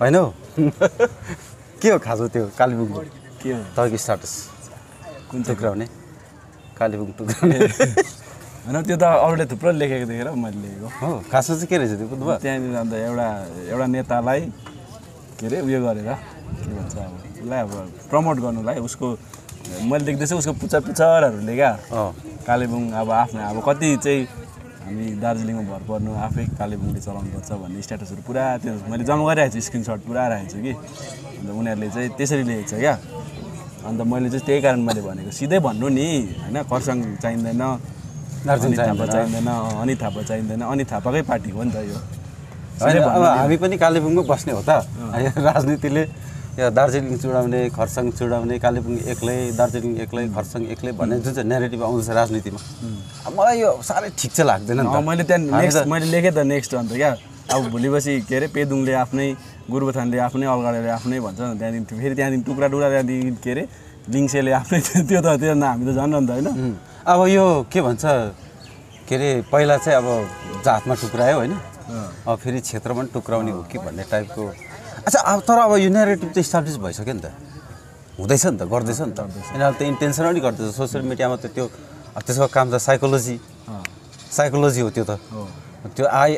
होइन हौ के हो खास हो त्यो कालेबुङको? के हो? तपाईँको स्टाटस कुन टुक्राउने। कालेबुङ टुक्राउने। होइन त्यो त अरूले थुप्रो लेखेको देखेर मैले लेखेको। हो खासमा चाहिँ के रहेछ त्यो बुझ्नुभयो त्यहाँनिर अन्त एउटा एउटा नेतालाई के अरे उयो गरेर के भन्छ अब उसलाई अब प्रमोट गर्नुलाई उसको मैले देख्दैछु उसको पुचा पुचारहरूले क्या कालेबुङ अब आफ्नो अब कति चाहिँ हामी दार्जिलिङमा भर पर्नु आफै कालेबुङले चलाउनु पर्छ भन्ने स्ट्याटसहरू पुरा त्यो मैले जम्मा गरिरहेको छु स्क्रिनसट पुरा राखेको छु कि। अन्त उनीहरूले चाहिँ त्यसरी लेखेको छ क्या। अन्त मैले चाहिँ त्यही कारण मैले भनेको सिधै भन्नु नि होइन? खरसाङ चाहिँदैन दार्जिलिङ थापा चाहिँदैन। चाहिँदैन अँ, अनित थापा चाहिँदैन अनित थापाकै पार्टी हो नि त यो। अब। हामी पनि कालेबुङमै बस्ने हो त। राजनीतिले यो दार्जिलिङ चुडाउने खरसाङ चुडाउने कालेबुङ एक्लै दार्जिलिङ एक्लै खरसाङ एक्लै भन्ने जुन चाहिँ नेरेटिभ आउँदैछ राजनीतिमा। मलाई यो साह्रै ठिक चाहिँ लाग्दैन मैले त्यहाँ नेक्स्ट मैले लेखेँ त नेक्स्ट अन्त क्या। अब भोलि पछि के अरे पेदुङले आफ्नै गुरुबथानले आफ्नै अलगढाले आफ्नै भन्छ त्यहाँदेखि फेरि त्यहाँदेखि टुक्रा टुक्रा त्यहाँदेखि के अरे लिङ्सेले आफ्नै त्यो त त्यो हामी त झन् अन्त होइन। अब यो के भन्छ के अरे पहिला चाहिँ अब जातमा टुक्रायो होइन। अब फेरि क्षेत्रमा पनि टुक्राउने हो कि भन्ने टाइपको अच्छा अब तर अब यो नेरेटिभ त इस्टाब्लिस भइसक्यो नि त हुँदैछ नि त गर्दैछ नि त यिनीहरूले त इन्टेन्सनली गर्दैछ सोसियल मिडियामा त त्यो त्यसको काम त साइकोलोजी साइकोलोजी हो त्यो त हो त्यो आइ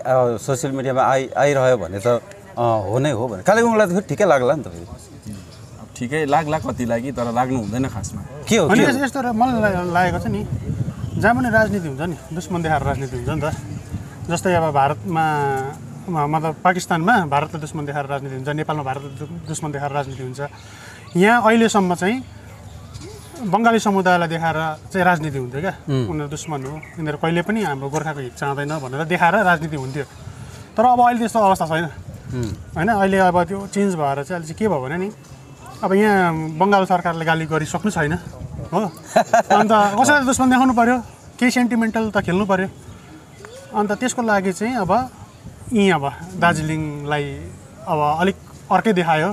सोसियल मिडियामा आइ आइरह्यो भने त अँ, हो नै हो भने कालेबुङलाई त फेरि ठिकै लाग्ला नि त फेरि अब ठिकै लाग्ला कति लागि तर लाग्नु हुँदैन खासमा के हो यस्तो मलाई ला- लागेको छ नि जहाँ पनि राजनीति हुन्छ नि दुश्मन देखाएर राजनीति हुन्छ नि त जस्तै अब भारतमा म- मतलब पाकिस्तानमा भारतलाई दुश्मन देखाएर राजनीति हुन्छ नेपालमा भारतलाई दु- दुश्मन देखाएर राजनीति हुन्छ। यहाँ अहिलेसम्म चाहिँ बङ्गाली समुदायलाई देखाएर चाहिँ राजनीति हुन्थ्यो क्या। उनीहरू दुश्मन हो। यिनीहरू कहिले पनि हाम्रो गोर्खाको हित चाहँदैन भनेर देखाएर राजनीति हुन्थ्यो। तर अब अहिले त्यस्तो अवस्था छैन। होइन अहिले अब त्यो चेन्ज भएर चाहिँ अहिले चाहिँ के भयो भने नि अब यहाँ बङ्गाल सरकारले गाली गरिसक्नु छैन हो। अन्त कसैलाई दुश्मन देखाउनु पऱ्यो केही सेन्टिमेन्टल त खेल्नु पऱ्यो अन्त त्यसको लागि चाहिँ अब यहीँ अब दार्जिलिङलाई अब अलिक अर्कै देखायो।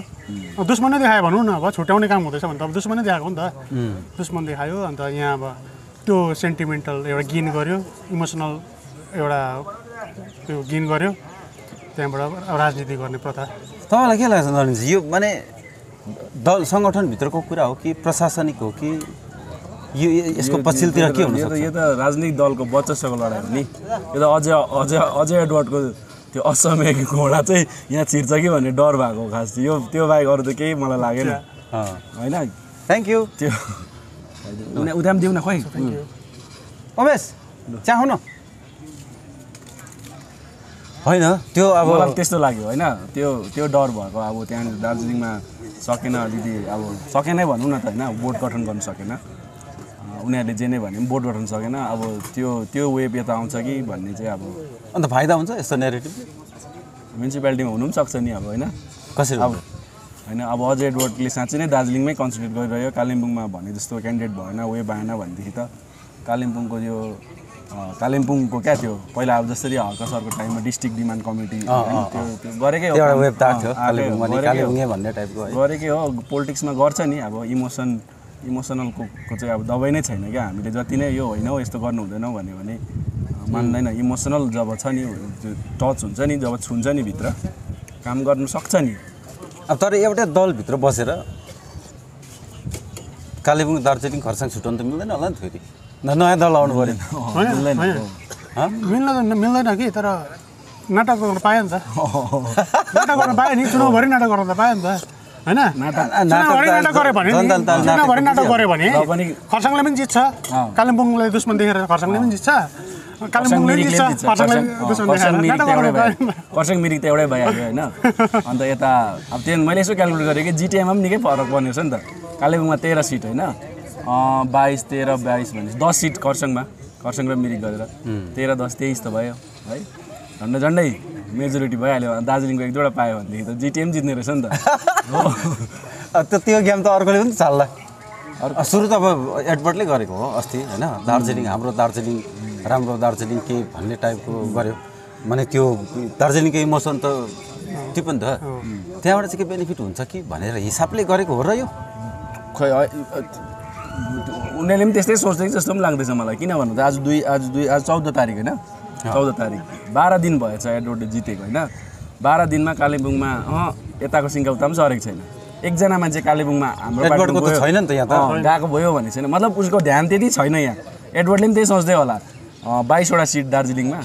दुश्मनै देखायो भनौँ न अब छुट्याउने काम हुँदैछ भने त अब दुश्मनै देखाएको हो नि त। दुश्मन देखायो अन्त यहाँ अब त्यो सेन्टिमेन्टल एउटा गेन गर्यो इमोसनल एउटा त्यो गेन गर्यो त्यहाँबाट राजनीति गर्ने प्रथा। तपाईँलाई के लाग्छ नलिन्छ यो माने दल सङ्गठनभित्रको कुरा हो कि प्रशासनिक हो कि यो यसको यो के त- हुन यो त सक्छ यो त राजनीतिक दलको वर्चस्वको लडाइँ हो नि। यो त अझै अझै अझै एडवर्डको त्यो असमयको घोडा चाहिँ यहाँ छिर्छ कि भन्ने डर भएको खास यो त्यो बाहेक अरू त केही मलाई लागेन। होइन? थ्याङ्क यू त्यो उनी उदाम दिउँ न खोइ उमेश चिया न होइन त्यो अब पनि त्यस्तो लाग्यो होइन? त्यो त्यो डर भएको अब त्यहाँनिर दार्जिलिङमा सकेन अलिकति अब सकेनै भनौँ न त होइन? बोर्ड गठन गर्नु सकेन। उनीहरूले जे नै भने पनि बोर्ड गठन सकेन। अब त्यो त्यो वेब यता आउँछ कि भन्ने चाहिँ अब अन्त फाइदा हुन्छ यस्तो नेरेटिभ म्युनिसिपालिटीमा हुनु पनि सक्छ नि अब होइन? कसरी अब होइन अब अजय एडवर्डले साँच्चै नै दार्जिलिङमै कन्सन्ट्रेट गरिरह्यो। कालिम्पोङमा भने जस्तो क्यान्डिडेट भएन वेब आएन भनेदेखि त कालिम्पोङको यो कालिम्पोङको क्या त्यो पहिला अब जसरी हर्क सरको टाइममा डिस्ट्रिक्ट डिमान्ड कमिटी त्यो गरेकै थियो है गरेकै हो। पोलिटिक्समा गर्छ नि अब इमोसन इमोसनलको को चाहिँ अब दबाई नै छैन क्या? हामीले जति नै यो होइन हौ यस्तो गर्नु हुँदैन भन्यो भने मान्दैन। इमोसनल जब छ नि त्यो टच हुन्छ नि जब छुन्छ नि भित्र काम गर्नु सक्छ नि। अब तर एउटै दलभित्र बसेर कालेबुङ दार्जिलिङ खरसाङ छुट्याउनु त मिल्दैन होला नि फेरि। नयाँ दल आउनु पऱ्यो? मिल्दैन। मिल्दैन कि तर नाटक गर्न पायो नि त। नाटक गर्न पायो नि चुनावभरि नाटक गर्न त पायो नि त। होइन? चुनावभरि नाटक गऱ्यो भने खरसाङले पनि जित्छ। कालिम्पोङलाई दुश्मन देखेर खरसाङले पनि जित्छ। खरसाङ मिरिक त एउटै भइहाल्यो होइन? अन्त यता अब त्यो मैले यसो क्यालकुलेट गरेँ कि जिटिएमा पनि निकै फरक पर्ने रहेछ नि त। कालेबुङमा तेह्र सिट होइन? बाइस तेह्र बाइस भनेपछि दस सिट खरसाङमा खरसाङ र मिरिक गरेर। तेह्र दस तेइस त भयो है? झन्डै झन्डै। मेजोरिटी भइहाल्यो दार्जिलिङको एक दुईवटा पायो भनेदेखि त जिटिएम जित्ने रहेछ नि त। त्यो त्यो गेम त अर्कोले पनि चाल्ला। सुरु त अब एडवर्डले गरेको हो अस्ति होइन? दार्जिलिङ हाम्रो दार्जिलिङ राम्रो दार्जिलिङ के भन्ने टाइपको गर्यो। माने त्यो दार्जिलिङको इमोसन त त्यो पनि त। त्यहाँबाट चाहिँ के बेनिफिट हुन्छ कि भनेर हिसाबले गरेको हो र यो? अ- उनीहरूले पनि त्यस्तै सोच्दै जस्तो पनि लाग्दैछ मलाई। किन भन्नु त आज दुई आज दुई आज चौध तारिक होइन? चौध तारिक बाह्र दिन भएछ एडवर्ड जितेको होइन? बाह्र दिनमा कालिम्पोङमा अँ यताको सिङ्गौता पनि सरेको छैन। एकजना मान्छे कालेबुङमा हाम्रो छैन नि त यहाँ गएको भयो भने छैन। मतलब उसको ध्यान त्यति छैन यहाँ। एडवर्डले पनि त्यही सोच्दै होला। बाइसवटा सिट दार्जिलिङमा।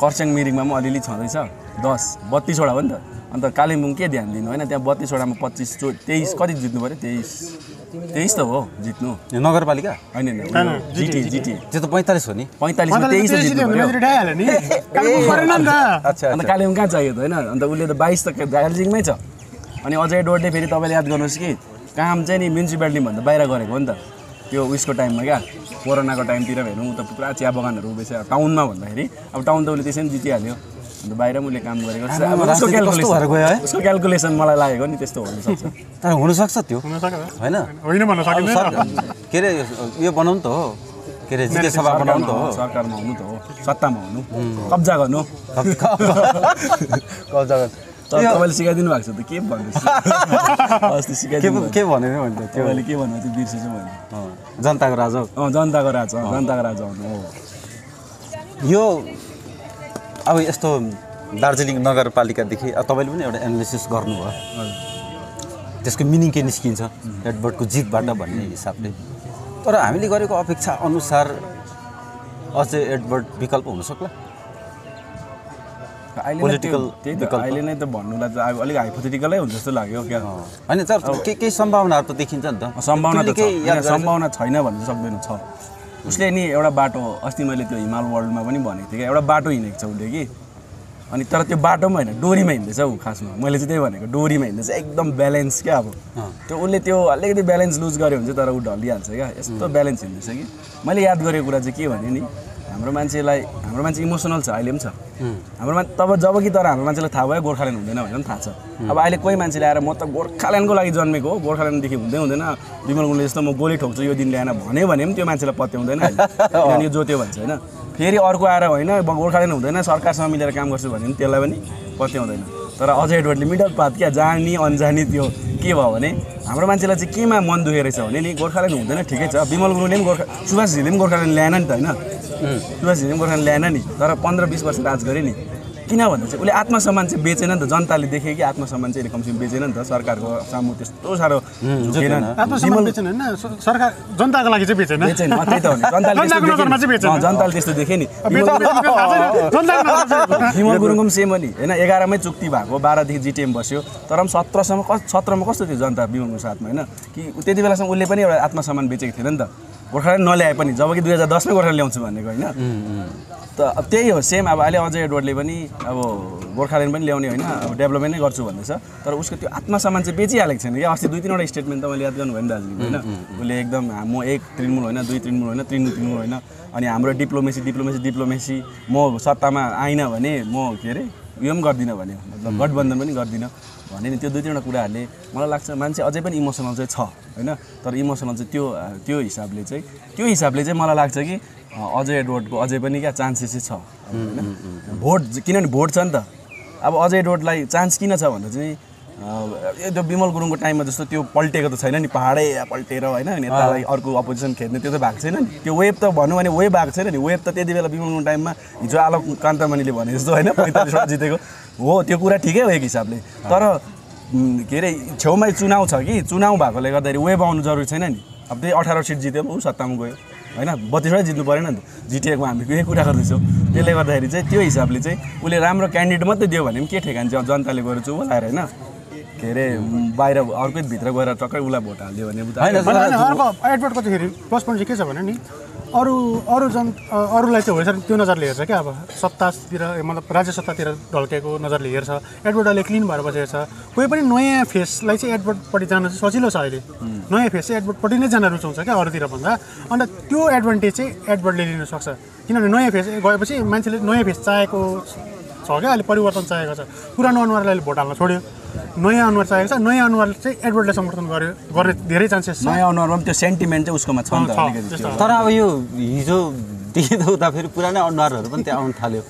खरसाङ मिरिङमा पनि अलिअलि छँदैछ। दस बत्तिसवटा हो नि त। अन्त कालिम्पोङ के ध्यान दिनु होइन? त्यहाँ बत्तिसवटामा पच्चिस चो तेइस कति जित्नु पऱ्यो तेइस। तेइस त हो जित्नु। यो नगरपालिका? होइन होइन। जिटी जिटी त्यो त पैँतालिस हो नि। पैँतालिसमा तेइस अच्छा अन्त कालेबुङ कहाँ चाहियो त होइन? अन्त उसले त बाइस त दार्जिलिङमै छ। अनि अझै डोर्डले फेरि तपाईँले याद गर्नुहोस् कि काम चाहिँ नि म्युनिसिपालिटीभन्दा बाहिर गरेको हो नि त। त्यो उयसको टाइममा क्या कोरोनाको टाइमतिर हेरौँ त पुरा चिया बगानहरू उभेछ टाउनमा भन्दाखेरि अब टाउन त उसले त्यसै पनि जितिहाल्यो। बाहिर पनि उसले काम गरेको छ। अब उसको राजनीति कस्तो भएर गयो है? क्यालकुलेसन उसको क्यालकुलेसन मलाई लागेको नि त्यस्तो हुनसक्छ तर हुनसक्छ त्यो। होइन? के अरे यो बनाउनु त हो। के अरे जिके सभा बनाउनु त हो। सरकारमा हुनु त हो। सत्तामा हुनु। कब्जा गर्नु। कब्जा। गर्नु। तपाईँले सिकाइदिनु भएको छ त के भन्नुहोस् सिकाइदिनु के भनेको भने त? त्यो तपाईँले के भन्नु त्यो बिर्सेछु अँ, जनताको राजा हो। अँ जनताको राजा जनताको राजा हुनु हो। यो अब यस्तो दार्जिलिङ नगरपालिकादेखि अब तपाईँले पनि एउटा एनालिसिस गर्नुभयो। त्यसको मिनिङ के निस्किन्छ? एडवर्डको जितबाट भन्ने हिसाबले। तर हामीले गरेको अपेक्षा अनुसार अझै एडवर्ड विकल्प हुन सक्ला? अहिले नै त विकल्प। अहिले नै त भन्नुलाई त अब अलिक हाइपोथेटिकलै हुन्छ जस्तो लाग्यो क्या। होइन सर के केही सम्भावनाहरू त देखिन्छ नि त। सम्भावना त सम्भावना छैन भन्नु सक्दैन छ। उसले नि एउटा बाटो अस्ति मैले त्यो हिमाल वर्ल्डमा पनि भनेको थिएँ क्या एउटा बाटो हिँडेको छ उसले कि। अनि तर त्यो बाटोमा होइन डोरीमा हिँड्दैछ ऊ खासमा। मैले चाहिँ त्यही भनेको डोरीमा हिँड्दैछ एकदम ब्यालेन्स क्या अब। त्यो उसले त्यो अलिकति ब्यालेन्स लुज गर्यो भने चाहिँ तर ऊ ढलिहाल्छ क्या। यस्तो ब्यालेन्स हिँड्दैछ कि। मैले याद गरेको कुरा चाहिँ के भने नि हाम्रो मान्छेलाई हाम्रो मान्छे इमोसनल छ अहिले पनि छ। हाम्रो मान्छे तब जब कि तर हाम्रो मान्छेलाई थाहा भयो गोर्खाल्यान्ड हुँदैन भनेर पनि थाहा छ। अब अहिले कोही मान्छेले आएर म त गोर्खाल्यान्डको लागि जन्मेको हो गोर्खाल्यान्डदेखि हुँदै हुँदैन। विमल गुरुङले जस्तो म गोली ठोक्छु यो दिन ल्याएन भन्यो भने पनि त्यो मान्छेलाई पत्याउँदैन। किनभने यो जोत्यो भन्छ होइन। फेरि अर्को आएर होइन गोर्खाल्यान्ड हुँदैन सरकारसँग मिलेर काम गर्छु भने पनि त्यसलाई पनि पत्याउँदैन। तर अझै एडवर्डले मिडल पात क्या जानी अन्जानी त्यो के भयो भने हाम्रो मान्छेलाई चाहिँ केमा मन दुखेको रहेछ भने नि गोर्खाल्यान्ड हुँदैन ठिकै छ। विमल गुरुङले पनि गोर्खा सुभाषजीले पनि गोर्खाल्यान्ड ल्याएन नि त होइन। सुभाषजीले पनि गोर्खाल्यान्ड ल्याएन नि तर पन्ध्र बिस वर्ष राज गरे नि। किन भन्दा चाहिँ उसले आत्मसम्मान चाहिँ बेचेन नि त जनताले देखे कि आत्मसम्मान चाहिँ अहिले कमसेकम बेचेन नि त सरकारको सामु त्यस्तो साह्रो झुकेन नि। आत्मसम्मान बेचेन होइन स- सरकार जनताको लागि चाहिँ बेचेन। बेचेन अँ, त्यही त हो नि। जनताले त्यस्तो देखे नि। हिमल गुरुङको पनि सेम हो नि। होइन एघारमै चुक्ति भएको बाह्रदेखि जिटिएम बस्यो। तर पनि सत्रसम्म कस सत्रमा कस्तो थियो जनता विमलको साथमा होइन? कि त्यति बेलासम्म उसले पनि एउटा आत्मसम्मान बेचेको थिएन नि त। गोर्खाल्यान्ड नल्याए पनि जब कि दुई हजार दसमै गोर्खाल्यान्ड ल्याउँछु भनेको होइन। त अब त्यही हो सेम अब अहिले अजय एडवर्डले पनि अब गोर्खाल्यान्ड पनि ल्याउने होइन अब डेभलपमेन्ट नै गर्छु भन्दैछ। तर उसको त्यो आत्मसम्मान चाहिँ बेचिहालेको छैन क्या। अस्ति दुई तिनवटा स्टेटमेन्ट त मैले याद गर्नुभयो नि दार्जिलिङ होइन। उसले एकदम म एक तृणमूल होइन दुई तृणमूल होइन तृणमूल तृणमूल होइन अनि हाम्रो डिप्लोमेसी डिप्लोमेसी डिप्लोमेसी म सत्तामा आइनँ भने म के अरे उयो पनि गर्दिनँ भने मतलब गठबन्धन पनि गर्दिनँ भने नि त्यो दुई तिनवटा कुराहरूले मलाई लाग्छ मान्छे अझै पनि इमोसनल चाहिँ छ होइन? तर इमोसनल चाहिँ त्यो त्यो हिसाबले चाहिँ त्यो हिसाबले चाहिँ मलाई लाग्छ कि अजय एडवर्डको अझै पनि क्या चान्सेस चाहिँ छ होइन? भोट किनभने भोट छ नि त। अब अजय एडवर्डलाई चान्स किन छ भन्दा चाहिँ त्यो विमल गुरुङको टाइममा जस्तो त्यो पल्टेको त छैन नि पाहाडै पल्टेर होइन नेतालाई अर्को अपोजिसन खेद्ने त्यो त भएको छैन नि। त्यो वेब त भनौँ भने वेब भएको छैन नि वेब त त्यति बेला विमल गुरुङ टाइममा हिजो आलोक कान्तमणिले भने जस्तो होइन पैँतालिसवटा जितेको। हो त्यो कुरा ठिकै हो एक हिसाबले। तर के अरे छेउमै चुनाव छ कि चुनाव भएकोले गर्दाखेरि वेब आउनु जरुरी छैन नि। अब त्यही अठार सिट जित्यो ऊ सत्तामा गयो होइन बत्तिसवटै जित्नु परेन नि त। जिटिएको हामी यही कुरा गर्दैछौँ। त्यसले गर्दाखेरि चाहिँ त्यो हिसाबले चाहिँ उसले राम्रो क्यान्डिडेट मात्रै दियो भने पनि के ठेगान चाहिँ जनताले गएर चुप लगाएर होइन। के अरे बाहिर अर्कै भित्र गएर टक्कै उसलाई भोट हालिदियो भने अर्को एडवर्डको चाहिँ फेरि? प्लस पोइन्ट चाहिँ के छ भने नि अरू अरू जन अरूलाई चाहिँ होइन त्यो नजरले हेर्छ क्या अब। सत्तातिर ए, मतलब राज्य सत्तातिर ढल्केको नजरले हेर्छ। एडवर्ड अहिले क्लिन भएर बसेको छ। कोही पनि नयाँ फेसलाई चाहिँ एडवर्डपट्टि जान चाहिँ सजिलो छ अहिले। नयाँ फेस चाहिँ एडवर्डपट्टि नै जान रुचाउँछ क्या अरूतिर भन्दा। अन्त त्यो एडभान्टेज चाहिँ एडवर्डले लिन सक्छ। किनभने नयाँ फेस गएपछि मान्छेले नयाँ फेस चाहेको छ क्या अहिले परिवर्तन चाहेको छ। पुरानो अनुहारलाई अहिले भोट हाल्न छोड्यो। नयाँ अनुहार चाहेको छ। नयाँ अनुहारले चाहिँ एडवर्डलाई समर्थन गर्यो गर्ने धेरै चान्सेस छ। नयाँ अनुहारमा पनि त्यो सेन्टिमेन्ट चाहिँ उसकोमा छ तर अब यो हिजो देखिँदा उता फेरि पुरानै अनुहारहरू पनि त्यहाँ आउनु थाल्यो।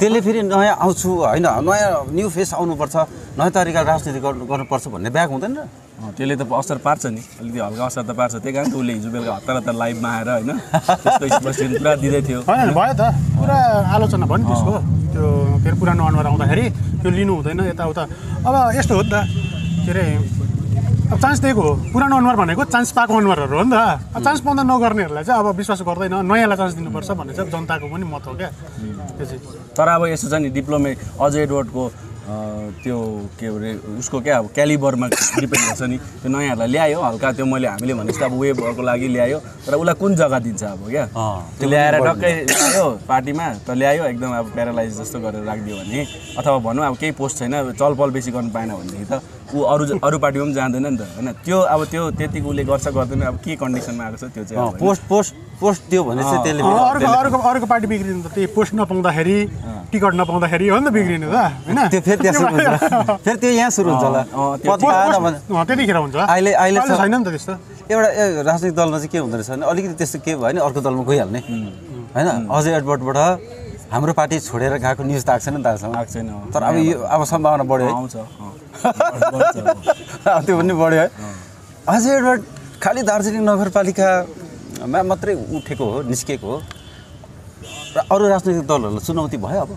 त्यसले फेरि नयाँ आउँछु होइन नयाँ न्यू फेस आउनुपर्छ नयाँ तरिकाले राजनीति गर्नु गर्नुपर्छ भन्ने ब्याग हुँदैन। र त्यसले त असर पार्छ नि। अलिकति हल्का असर त पार्छ। त्यही कारण त उसले हिजो बेलुका हतार हतार लाइभमा आएर होइन त्यसको पुरा दिँदै थियो। होइन भयो त। पुरा आलोचना भयो नि त्यसको। त्यो के अरे पुरानो अनुहार आउँदाखेरि त्यो लिनु हुँदैन यताउता। अब यस्तो हो नि त। के अरे अब चान्स दिएको हो। पुरानो अनुहार भनेको चान्स पाएको अनुहारहरू हो नि त। अब चान्स पाउँदा नगर्नेहरूलाई चाहिँ अब विश्वास गर्दैन। नयाँलाई चान्स दिनुपर्छ भन्ने चाहिँ जनताको पनि मत हो क्या। त्यो चाहिँ। तर अब यस्तो छ नि डिप्लोमे अजय एडवर्डको अँ, त्यो के अरे उसको क्या अब क्यालिबरमा डिपेन्ड गर्छ नि। त्यो नयाँहरूलाई ल्यायो हल्का त्यो मैले हामीले भने जस्तो अब वेबहरूको लागि ल्यायो। तर उसलाई कुन जग्गा दिन्छ अब क्या? त्यो ल्याएर टक्कै ल्यायो पार्टीमा त ल्यायो एकदम अब प्यारालाइज जस्तो गरेर राखिदियो भने। अथवा भनौँ अब केही पोस्ट छैन चलपल बेसी गर्नु पाएन भनेदेखि त ऊ अरू अरू पार्टीमा पनि जाँदैन नि त होइन? त्यो अब त्यो त्यतिको उसले गर्छ गर्दैन अब के कन्डिसनमा आएको छ त्यो चाहिँ। पोस्ट पोस्ट पोस्ट दियो भने चाहिँ त्यसले अर्को अर्को अर्को पार्टी बिग्रिनु त त्यही पोस्ट नपाउँदाखेरि टिकट नपाउँदाखेरि हो नि त बिग्रिनु त होइन? त्यो फेरि त्यहाँ सुरु हुन्छ। फेरि त्यो यहाँ सुरु हुन्छ होला। त्यतिखेर हुन्छ। अहिले- अहिले छैन नि त त्यस्तो। एउटा ए, राजनीतिक दलमा चाहिँ के हुँदो रहेछ भने अलिकति त्यस्तो के भयो भने अर्को दलमा गइहाल्ने। होइन? अझै एडवर्डबाट हाम्रो पार्टी छोडेर गएको न्युज त आएको छैन नि त आएको छैन। तर अब यो अब सम्भावना बढ्यो आउँछ त्यो पनि बढ्यो है। अझै एडवर्ड खालि दार्जिलिङ नगरपालिकामा मात्रै उठेको हो निस्केको हो। र अरू राजनैतिक दलहरूलाई चुनौती भयो अब?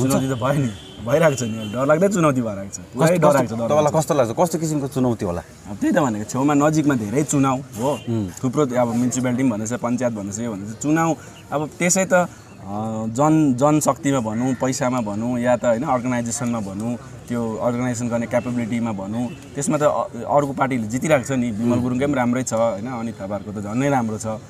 चुनौती त भयो नि। भइरहेको छ नि। डरलाग्दै चुनौती भइरहेको छ। तपाईँलाई। कस्तो लाग्छ? कस्तो किसिमको चुनौती होला? त्यही त भनेको छेउमा नजिकमा धेरै चुनाव हो। थुप्रो अब म्युनिसिपालिटी पनि भन्दैछ पञ्चायत भन्दैछ यो भन्दैछ चुनाव अब त्यसै त जन जनशक्तिमा भनौँ पैसामा भनौँ या त होइन अर्गनाइजेसनमा भनौँ त्यो अर्गनाइजेसन गर्ने क्यापेबिलिटीमा भनौँ त्यसमा त अर्को पार्टीले जितिरहेको छ नि। विमल गुरुङकै पनि राम्रै छ होइन अनित थापाहरूको त झन्नै राम्रो छ।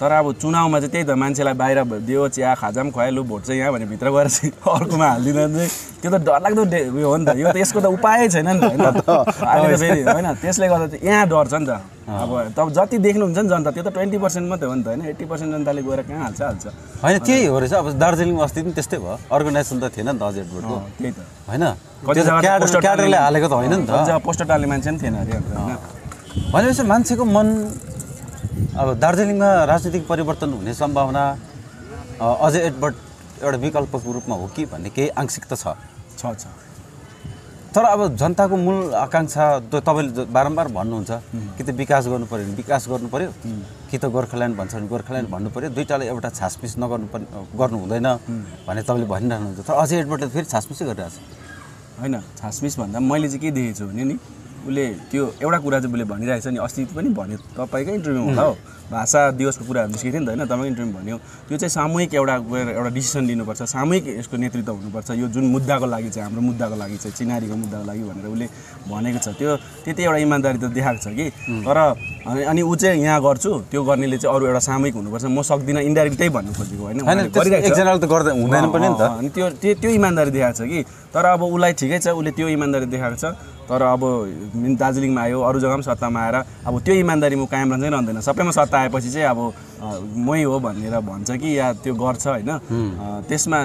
तर अब चुनावमा चाहिँ त्यही त मान्छेलाई बाहिर दियो चिया खाजा पनि खुवायो लु भोट चाहिँ यहाँ भने भित्र गएर चाहिँ अर्कोमा हालिदिँदा चाहिँ त्यो त डरलाग्दो उयो हो नि त। यो त यसको त उपाय छैन नि त होइन अहिले त फेरि होइन त्यसले गर्दा चाहिँ यहाँ डर छ नि त। अब तब जति देख्नुहुन्छ नि जनता त्यो त ट्वेन्टी पर्सेन्ट मात्रै हो नि त होइन? एट्टी पर्सेन्ट जनताले गएर कहाँ हाल्छ हाल्छ। होइन त्यही हो रहेछ। अब दार्जिलिङ अस्ति पनि त्यस्तै भयो। अर्गनाइजेसन त थिएन नि त अझै त्यही त। होइन? क्याडरले हालेको त होइन नि त। पोस्टर टाल्ने मान्छे पनि थिएन अरे भनेपछि मान्छेको मन अब दार्जिलिङमा राजनीतिक परिवर्तन हुने सम्भावना अझै एडवर्ड एउटा विकल्पको रूपमा हो कि भन्ने केही आंशिक त छ छ। तर अब जनताको मूल आकाङ्क्षा त तपाईँले बारम्बार भन्नुहुन्छ कि त विकास गर्नु पऱ्यो भने विकास गर्नु पऱ्यो कि त गोर्खाल्यान्ड भन्छ भने गोर्खाल्यान्ड भन्नु पऱ्यो दुइटाले एउटा छासमिस नगर्नु पर्ने गर्नु हुँदैन भने तपाईँले भनिरहनुहुन्छ। तर अझै एडवर्डले फेरि छासमिसै गरिरहेको छ होइन छासमिस भन्दा मैले चाहिँ के देखेको छु भने नि उसले त्यो एउटा कुरा चाहिँ उसले भनिरहेको छ नि अस्ति पनि भन्यो तपाईँकै इन्टरभ्यू होला हो। भाषा दिवसको कुराहरू निस्केको थियो नि त होइन तपाईँको इन्टरभ्यू भन्यो। त्यो चाहिँ सामूहिक एउटा गएर एउटा डिसिसन लिनुपर्छ सामूहिक यसको नेतृत्व हुनुपर्छ। यो जुन मुद्दाको लागि चाहिँ हाम्रो मुद्दाको लागि चाहिँ चिनारीको मुद्दाको लागि भनेर उसले भनेको छ। त्यो त्यति एउटा इमान्दारी त देखाएको छ कि। तर अनि ऊ चाहिँ यहाँ गर्छु त्यो गर्नेले चाहिँ अरू एउटा सामूहिक हुनुपर्छ। म सक्दिनँ इन्डाइरेक्ट भन्नु खोजेको होइन। एकजनाले त गर्दा हुँदैन पनि नि त। अनि त्यो त्यो त्यो इमान्दारी देखाएको छ कि। तर अब उसलाई ठिकै छ उसले त्यो इमान्दारी देखाएको छ। तर अब मिन- दार्जिलिङमा आयो अरू जग्गा पनि सत्तामा आएर अब त्यो इमान्दारी म कायम रहँदै रहँदैन। सबैमा सत्ता आएपछि चाहिँ अब मै हो भनेर भन्छ कि या त्यो गर्छ होइन। त्यसमा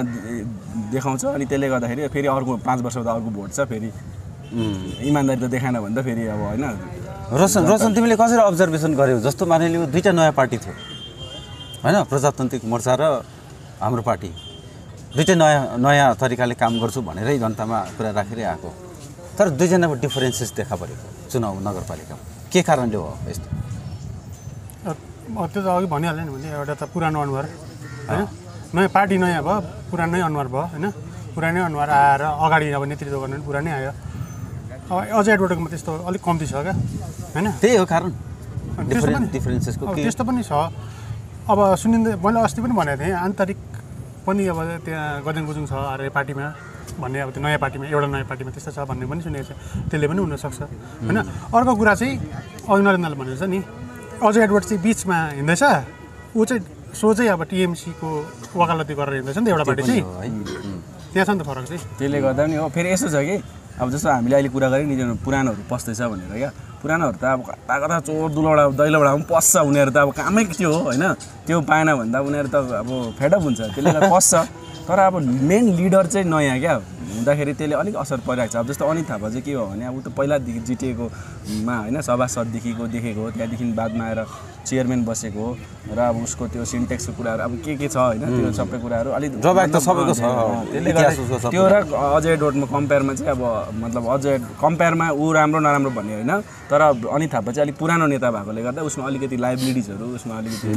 देखाउँछ अनि त्यसले गर्दाखेरि फेरि अर्को पाँच वर्ष बाद अर्को भोट छ फेरि इमान्दारी त देखाएन भने त फेरि अब होइन। रोशन रोशन तिमीले कसरी अब्जर्भेसन गर्यौ? जस्तो मानिलियो दुईवटा नयाँ पार्टी थियो। होइन? प्रजातान्त्रिक मोर्चा र हाम्रो पार्टी। दुइटै नयाँ नयाँ तरिकाले काम गर्छु भनेरै जनतामा कुरा राखेरै आएको तर दुईजनाको डिफरेन्सेस देखा परेको चुनाव नगरपालिकामा। के कारणले हो यस्तो? त्यो त अघि भनिहालेँ नि मैले एउटा त पुरानो अनुहार होइन? नयाँ पार्टी नयाँ भयो पुरानै अनुहार भयो होइन? पुरानै अनुहार आएर अगाडि अब नेतृत्व गर्ने पुरानै आयो। अब अझै एडभर्टाइजमा त्यस्तो अलिक कम्ती छ क्या होइन? त्यही हो कारण। डिफरेन्सेसको त्यस्तो पनि छ। अब सुनिँदै मैले अस्ति पनि भनेको थिएँ आन्तरिक पनि अब त्यहाँ गजेङ गुजुङ छ अरे पार्टीमा। भन्ने अब त्यो नयाँ पार्टीमा एउटा नयाँ पार्टीमा त्यस्तो छ भन्ने पनि सुनेको छ। त्यसले पनि हुनसक्छ। होइन? अर्को कुरा चाहिँ अघि नरेन्द्रले भनेको छ नि अजय एडवर्ड चाहिँ बिचमा हिँड्दैछ। ऊ चाहिँ सोझै अब टिएमसीको वकालती गरेर हिँड्दैछ नि त एउटा पार्टी चाहिँ. त्यहाँ छ नि त फरक चाहिँ। त्यसले गर्दा पनि हो। फेरि यस्तो छ कि अब जस्तो हामीले अहिले कुरा गऱ्यौँ नि पुरानोहरू पस्दैछ भनेर क्या। पुरानोहरू त अब कता कता चोर दुलौडा दैलोबाट पनि पस्छ उनीहरू त। अब कामै त्यो हो होइन? त्यो पाएन भने त उनीहरू त अब फेडअप हुन्छ। त्यसले गर्दा पस्छ। तर अब मेन लिडर चाहिँ नयाँ क्या? हुँदाखेरि त्यसले अलिक असर परिरहेको छ। अब जस्तो अनित थापा चाहिँ के हो भने अब त पहिलादेखि जिटिएको मा होइन सभासददेखिको देखेको हो त्यहाँदेखि बादमा आएर चेयरम्यान बसेको हो र अब उसको त्यो सिन्टेक्सको कुराहरू अब के के छ होइन त्यो सबै कुराहरू अलिक त सबैको छ। त्यसले गर्दा त्यो र अजय डोटमा कम्पेयरमा चाहिँ अब मतलब अजय कम्पेयरमा ऊ राम्रो नराम्रो भन्ने होइन तर अनित थापा चाहिँ अलिक पुरानो नेता भएकोले गर्दा उसमा अलिकति लाइबिलिटिजहरू उसमा अलिकति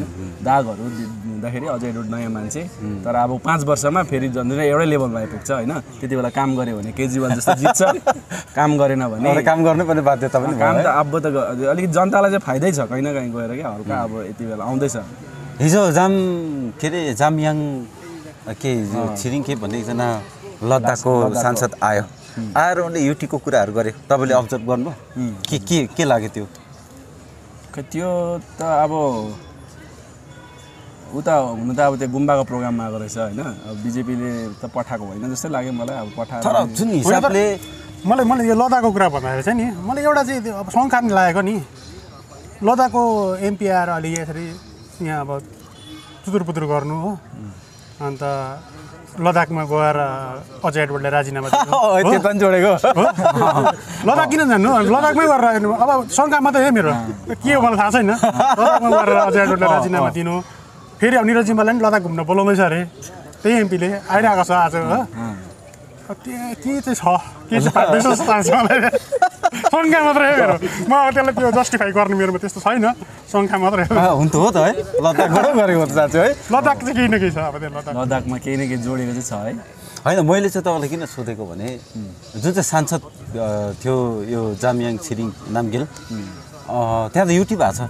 दागहरू दिँदाखेरि अजय डोट नयाँ मान्छे। तर अब पाँच वर्षमा फेरि झन् झन् एउटै लेभलमा आइपुग्छ होइन त्यति बेला काम गऱ्यो भने केजरीवाल जस्तो जित्छ। काम गरेन भने काम गर्नुपर्ने बाध्यता पनि काम त अब त अलिकति जनतालाई चाहिँ फाइदै छ कहीँ न कहीँ गएर क्या। हल्का अब यति बेला आउँदैछ। हिजो जाम के अरे जामयाङ के छिरिङ के भन्ने एकजना लद्दाखको सांसद आयो। आएर उनले युटीको कुराहरू गरे तपाईँले अब्जर्भ गर्नुभयो? के के के लाग्यो त्यो? खै त्यो त अब ऊ त हुनु त अब त्यो गुम्बाको प्रोग्राममा आएको रहेछ होइन। अब बिजेपीले त पठाएको होइन जस्तै लाग्यो मलाई अब पठाएर। तर जुन हिसाबले मलाई मलाई यो लद्दाखको कुरा भन्दाखेरि चाहिँ नि मलाई एउटा चाहिँ अब शङ्का नि लागेको नि। लद्दाखको एमपी आएर अलि यसरी यहाँ अब चुतुर पुतुर गर्नु हो। अन्त लद्दाखमा गएर अजय एडवर्डले राजीनामा जोडेको? लद्दाख किन जानु? लद्दाखमै गरेर राख्नु अब शङ्का मात्रै हो मेरो। के हो मलाई थाहा छैन। लद्दाखमा गएर अजय एडवर्डले राजीनामा दिनु। फेरि अब निरज जिम्बालाई पनि लद्दाख घुम्न बोलाउँदैछ अरे। त्यही एमपीले आइरहेको छ आज हो? अब त्यो के चाहिँ छ के चाहिँ जस्तो लाग्छ मलाई शङ्का मात्रै हो मेरो म अब त्यसलाई त्यो जस्टिफाई गर्ने मेरोमा त्यस्तो छैन शङ्का मात्रै हो हुन त हो त है लद्दाखबाट गरेको त साँच्चै है लद्दाख चाहिँ केही न केही छ अब त्यो लद्दाख लद्दाखमा केही न केही जोडेको चाहिँ छ है होइन मैले चाहिँ तपाईँलाई किन सोधेको भने जुन चाहिँ सांसद थियो यो जामयाङ छिरिङ नामगेल अ, त्यहाँ त युट्युब भएको छ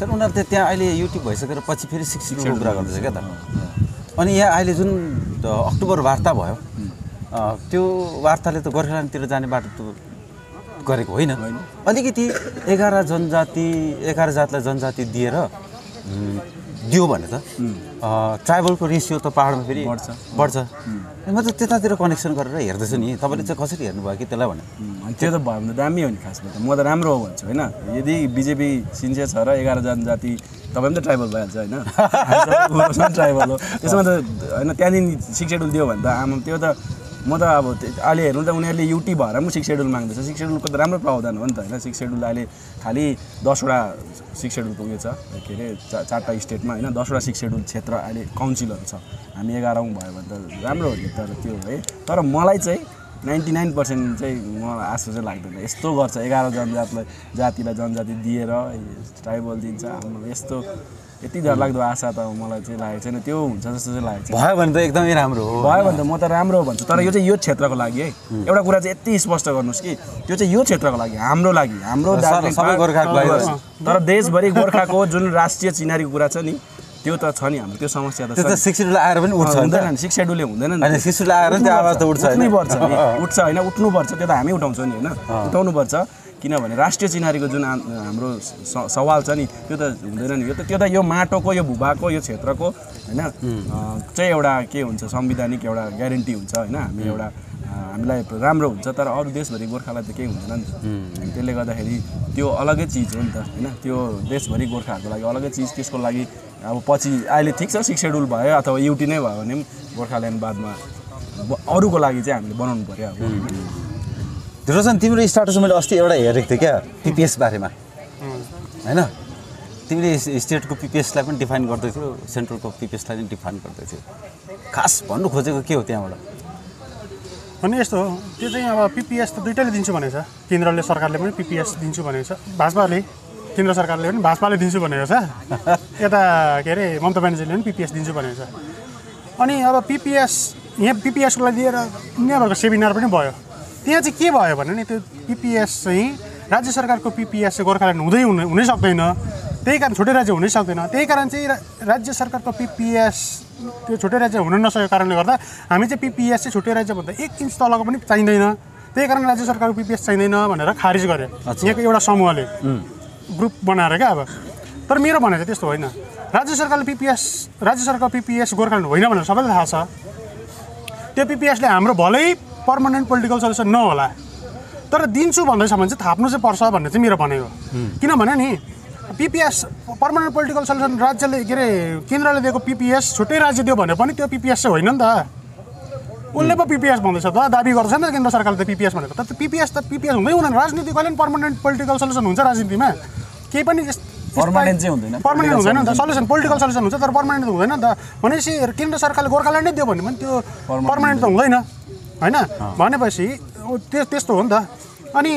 तर उनीहरू त त्यहाँ अहिले युट्युब भइसकेर पछि फेरि शिक्षकको कुरा गर्दैछ क्या त अनि यहाँ अहिले जुन अक्टोबर वार्ता भयो त्यो वार्ताले त गोर्खाल्यान्डतिर जाने बाटो त गरेको होइन। अलिकति एघार जनजाति एघार जातलाई जनजाति दिएर दियो भने त ट्राइबलको रेसियो त पाहाडमा फेरि बढ्छ। बढ्छ। म त त्यतातिर कनेक्सन गरेर हेर्दैछु नि। तपाईँले चाहिँ कसरी हेर्नुभयो कि त्यसलाई भने त्यो त भयो भने दामी हो नि खासमा त। म त राम्रो हो भन्छु होइन? यदि बिजेपी सिन्सियर छ र एघार जनजाति तपाईँ पनि त ट्राइबल भइहाल्छ होइन? ट्राइबल हो। त्यसमा त होइन त्यहाँदेखि सिक्स सेड्युल दियो भने त आमा त्यो त म त अब अहिले हेर्नु त उनीहरूले युटी भएर पनि सिक्स सेड्युल माग्दैछ। सिक्स सेड्युलको त राम्रो प्रावधान हो नि त होइन? सिक्स सेड्युल अहिले खालि दसवटा सिक्स सेड्युलको उयो छ। के अरे चा चारवटा स्टेटमा होइन? दसवटा सिक्स सेड्युल क्षेत्र अहिले काउन्सिलहरू छ। हामी एघारौँ भयो भने त राम्रो हो नि तर त्यो है। तर मलाई चाहिँ नाइन्टी नाइन पर्सेन्ट चाहिँ मलाई आशा चाहिँ लाग्दैन। यस्तो गर्छ एघार जनजातलाई जातिलाई जनजाति दिएर ट्राइबल दिन्छ यस्तो यति डरलाग्दो आशा त मलाई चाहिँ लागेको छैन। त्यो हुन्छ जस्तो चाहिँ लागेको छ भयो भने त एकदमै राम्रो हो। भयो भने त म त राम्रो हो भन्छु तर यो चाहिँ यो क्षेत्रको लागि है। एउटा कुरा चाहिँ यति स्पष्ट गर्नुहोस् कि त्यो चाहिँ यो क्षेत्रको लागि हाम्रो लागि हाम्रो। तर देशभरि गोर्खाको जुन राष्ट्रिय चिनारीको कुरा छ नि त्यो त छ नि हाम्रो त्यो समस्या त छ। सिक्स सिड्युल आएर पनि उठ्छ हुँदैन सिक्स सेड्युलले हुँदैन नि। सिक्स सिड्युल आएर त्यो आवाज त उठ्छ होइन उठ्नै पर्छ नि। उठ्छ होइन उठ्नुपर्छ त्यो त हामी उठाउँछौँ नि होइन। उठाउनुपर्छ। किनभने राष्ट्रिय चिनारीको जुन हाम्रो सवाल छ नि त्यो त हुँदैन नि। यो त त्यो त यो माटोको यो भूभागको यो क्षेत्रको होइन? चाहिँ एउटा के हुन्छ संवैधानिक एउटा ग्यारेन्टी हुन्छ होइन? हामी एउटा हामीलाई राम्रो हुन्छ तर अरू देशभरि गोर्खालाई त केही हुँदैन नि। त्यसले गर्दाखेरि त्यो अलग्गै चिज हो नि त होइन? त्यो देशभरि गोर्खाहरूको लागि अलग्गै चिज त्यसको लागि अब पछि अहिले ठिक छ सिक्स सेड्युल भयो अथवा युटी नै भयो भने पनि गोर्खाल्यान्ड बादमा अरूको लागि चाहिँ हामीले बनाउनु पऱ्यो अब। रोशन तिम्रो स्टाटस मैले अस्ति एउटा हेरेको थिएँ क्या पिपिएस बारेमा। होइन? तिमीले स्टेटको पिपिएसलाई पनि डिफाइन गर्दैथ्यौ सेन्ट्रलको पिपिएसलाई पनि डिफाइन गर्दैथ्यौ। खास भन्नु खोजेको के हो त्यहाँबाट? अनि यस्तो हो त्यो चाहिँ अब पिपिएस त दुइटैले दिन्छु भनेको छ। केन्द्रले सरकारले पनि पिपिएस दिन्छु भनेको छ। भाजपाले केन्द्र सरकारले पनि भाजपाले दिन्छु भनेको छ। यता के अरे ममता ब्यानर्जीले पनि पिपिएस दिन्छु भनेको छ। अनि अब पिपिएस यहाँ पिपिएसको लागि दिएर यहाँहरूको सेमिनार पनि भयो। त्यहाँ चाहिँ के भयो भने नि त्यो पिपिएस चाहिँ राज्य सरकारको पिपिएस चाहिँ गोर्खाल्यान्ड हुँदै हुनु हुनै सक्दैन। त्यही कारण छुट्टै राज्य हुनै सक्दैन। त्यही कारण चाहिँ राज्य सरकारको पिपिएस त्यो छुट्टै राज्य हुन नसकेको कारणले गर्दा हामी चाहिँ पिपिएस चाहिँ छुट्टै राज्यभन्दा एक इन्च तलको पनि चाहिँदैन। त्यही कारण राज्य सरकारको पिपिएस चाहिँदैन भनेर खारिज गर्यो यहाँको एउटा समूहले। ग्रुप बनाएर क्या अब। तर मेरो भनाइ चाहिँ त्यस्तो होइन। राज्य सरकारले पिपिएस राज्य सरकारको पिपिएस गोर्खाल्यान्ड होइन भनेर सबैलाई थाहा छ। त्यो पिपिएसले हाम्रो भलै पर्मानेन्ट पोलिटिकल सल्युसन नहोला। तर दिन्छु भन्दैछ भने चाहिँ थाप्नु चाहिँ पर्छ भन्ने चाहिँ मेरो भनाइ हो। किनभने नि पिपिएस पर्मानेन्ट पोलिटिकल सल्युसन राज्यले के अरे केन्द्रले दिएको पिपिएस छुट्टै राज्य दियो भने पनि त्यो पिपिएस चाहिँ होइन नि त। उसले पो पिपिएस भन्दैछ त दाबी गर्छ नि त केन्द्र सरकारले त पिपिएस भनेको। तर पिपिएस त पिपिएस हुँदै हुँदैन। राजनीति कहिले पनि पर्मानेन्ट पोलिटिकल सल्युसन हुन्छ राजनीतिमा। केही पनि Permanent चाहिँ हुँदैन। पर्मानेन्ट हुँदैन नि त। सल्युसन पोलिटिकल सल्युसन हुन्छ तर पर्मानेन्ट हुँदैन नि त। भनेपछि केन्द्र सरकारले गोर्खाल्यान्ड नै दियो भने पनि त्यो पर्मानेन्ट त हुँदैन। होइन? भनेपछि त्यो त्यस्तो हो नि त। अनि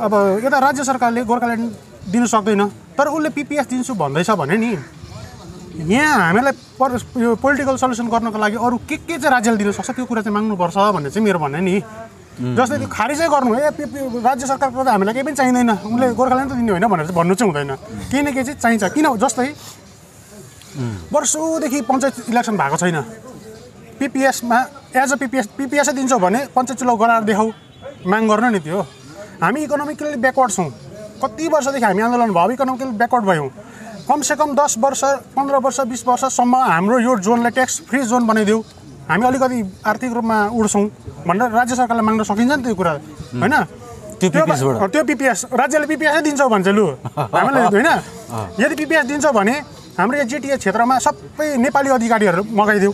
अब यता राज्य सरकारले गोर्खाल्यान्ड दिनु सक्दैन तर उसले पिपिएस दिन्छु भन्दैछ भने नि यहाँ हामीलाई पर यो पोलिटिकल सल्युसन गर्नको लागि अरू के के चाहिँ राज्यले दिन सक्छ त्यो कुरा चाहिँ माग्नुपर्छ भन्ने चाहिँ मेरो भनाइ नि। जस्तै त्यो खारिजै गर्नु ए राज्य सरकारको त हामीलाई केही पनि चाहिँदैन। उनले गोर्खाल्यान्ड त दिने होइन भनेर चाहिँ भन्नु चाहिँ हुँदैन। केही न केही चाहिँ चाहिन्छ। किन? जस्तै वर्षौँदेखि पञ्चायत इलेक्सन भएको छैन। पिपिएसमा एज अ पिपिएस पिपिएसै दिन्छौ भने पञ्चायत चुनाव गराएर देखाउ माग गर्नु नि त्यो हामी इकोनोमिकली ब्याकवर्ड छौँ। कति वर्षदेखि हामी आन्दोलन भयो इकोनोमिकली ब्याकवर्ड भयौँ। कमसेकम दस वर्ष पन्ध्र वर्ष बिस वर्षसम्म हाम्रो यो जोनलाई ट्याक्स फ्री जोन बनाइदेऊ। हामी अलिकति आर्थिक रूपमा उड्छौँ भनेर राज्य सरकारलाई माग्न सकिन्छ नि त्यो कुरा। होइन? त्यो पिपिएस राज्यले पिपिएसै दिन्छौ भन्छ लु। हामीले होइन? यदि पिपिएस दिन्छौ भने हाम्रो यो जिटिए क्षेत्रमा सबै नेपाली अधिकारीहरू मगाइदेऊ।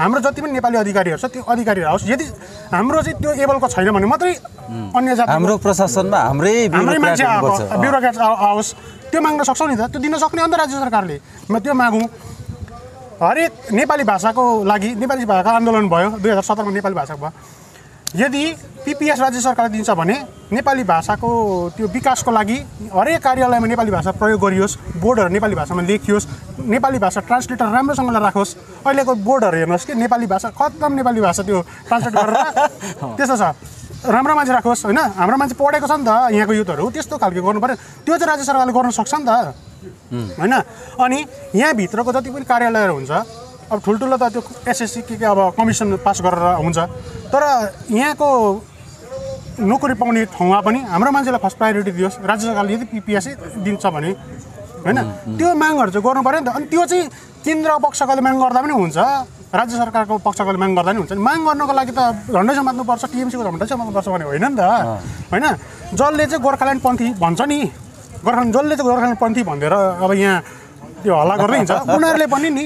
हाम्रो जति पनि नेपाली अधिकारीहरू छ त्यो अधिकारीहरू आओस्। यदि हाम्रो चाहिँ त्यो एबलको छैन भने मात्रै अन्य जाति हाम्रो प्रशासनमा हाम्रै हाम्रै मान्छे ब्युरोक्राट आओस्। त्यो माग्न सक्छौँ नि त। त्यो दिन सक्ने अन्त राज्य सरकारले। म त्यो मागौँ। हरेक नेपाली भाषाको लागि नेपाली भाषाको आन्दोलन भयो। दुई हजार सत्रमा नेपाली भाषा भयो। यदि पिपिएस राज्य सरकारले दिन्छ भने नेपाली भाषाको त्यो विकासको लागि हरेक कार्यालयमा नेपाली भाषा प्रयोग गरियोस् बोर्डहरू नेपाली भाषामा लेखियोस् नेपाली भाषा ट्रान्सलेटर राम्रोसँगले राखोस्। अहिलेको बोर्डहरू हेर्नुहोस् कि नेपाली भाषा खत्तम नेपाली भाषा त्यो ट्रान्सलेट गरेर त्यस्तो छ। राम्रो मान्छे राखोस् होइन? हाम्रो मान्छे पढेको छ नि त यहाँको युथहरू त्यस्तो खालको गर्नु पऱ्यो त्यो चाहिँ राज्य सरकारले गर्न सक्छ नि त। होइन? अनि यहाँभित्रको जति पनि कार्यालयहरू हुन्छ अब ठुल्ठुलो त त्यो एसएससी के के अब कमिसन पास गरेर हुन्छ। तर यहाँको नोकरी पाउने ठाउँमा पनि हाम्रो मान्छेलाई फर्स्ट प्रायोरिटी दियोस्। राज्य सरकारले यदि पिपिएसै दिन्छ भने होइन? त्यो मागहरू चाहिँ गर्नु पऱ्यो नि त। अनि त्यो चाहिँ केन्द्र पक्षकोले माग गर्दा पनि हुन्छ। राज्य सरकारको पक्षकोले माग गर्दा पनि हुन्छ। नि माग गर्नको लागि त झन्डै समात्नुपर्छ टिएमसीको झन्डै समात्नुपर्छ भने होइन नि त। होइन? जसले चाहिँ गोर्खाल्यान्ड पन्थी भन्छ नि गोर्खाल्यान्ड जसले चाहिँ गोर्खाल्यान्ड पन्थी भनेर अब यहाँ त्यो हल्ला गर्दै हिँड्छ उनीहरूले पनि नि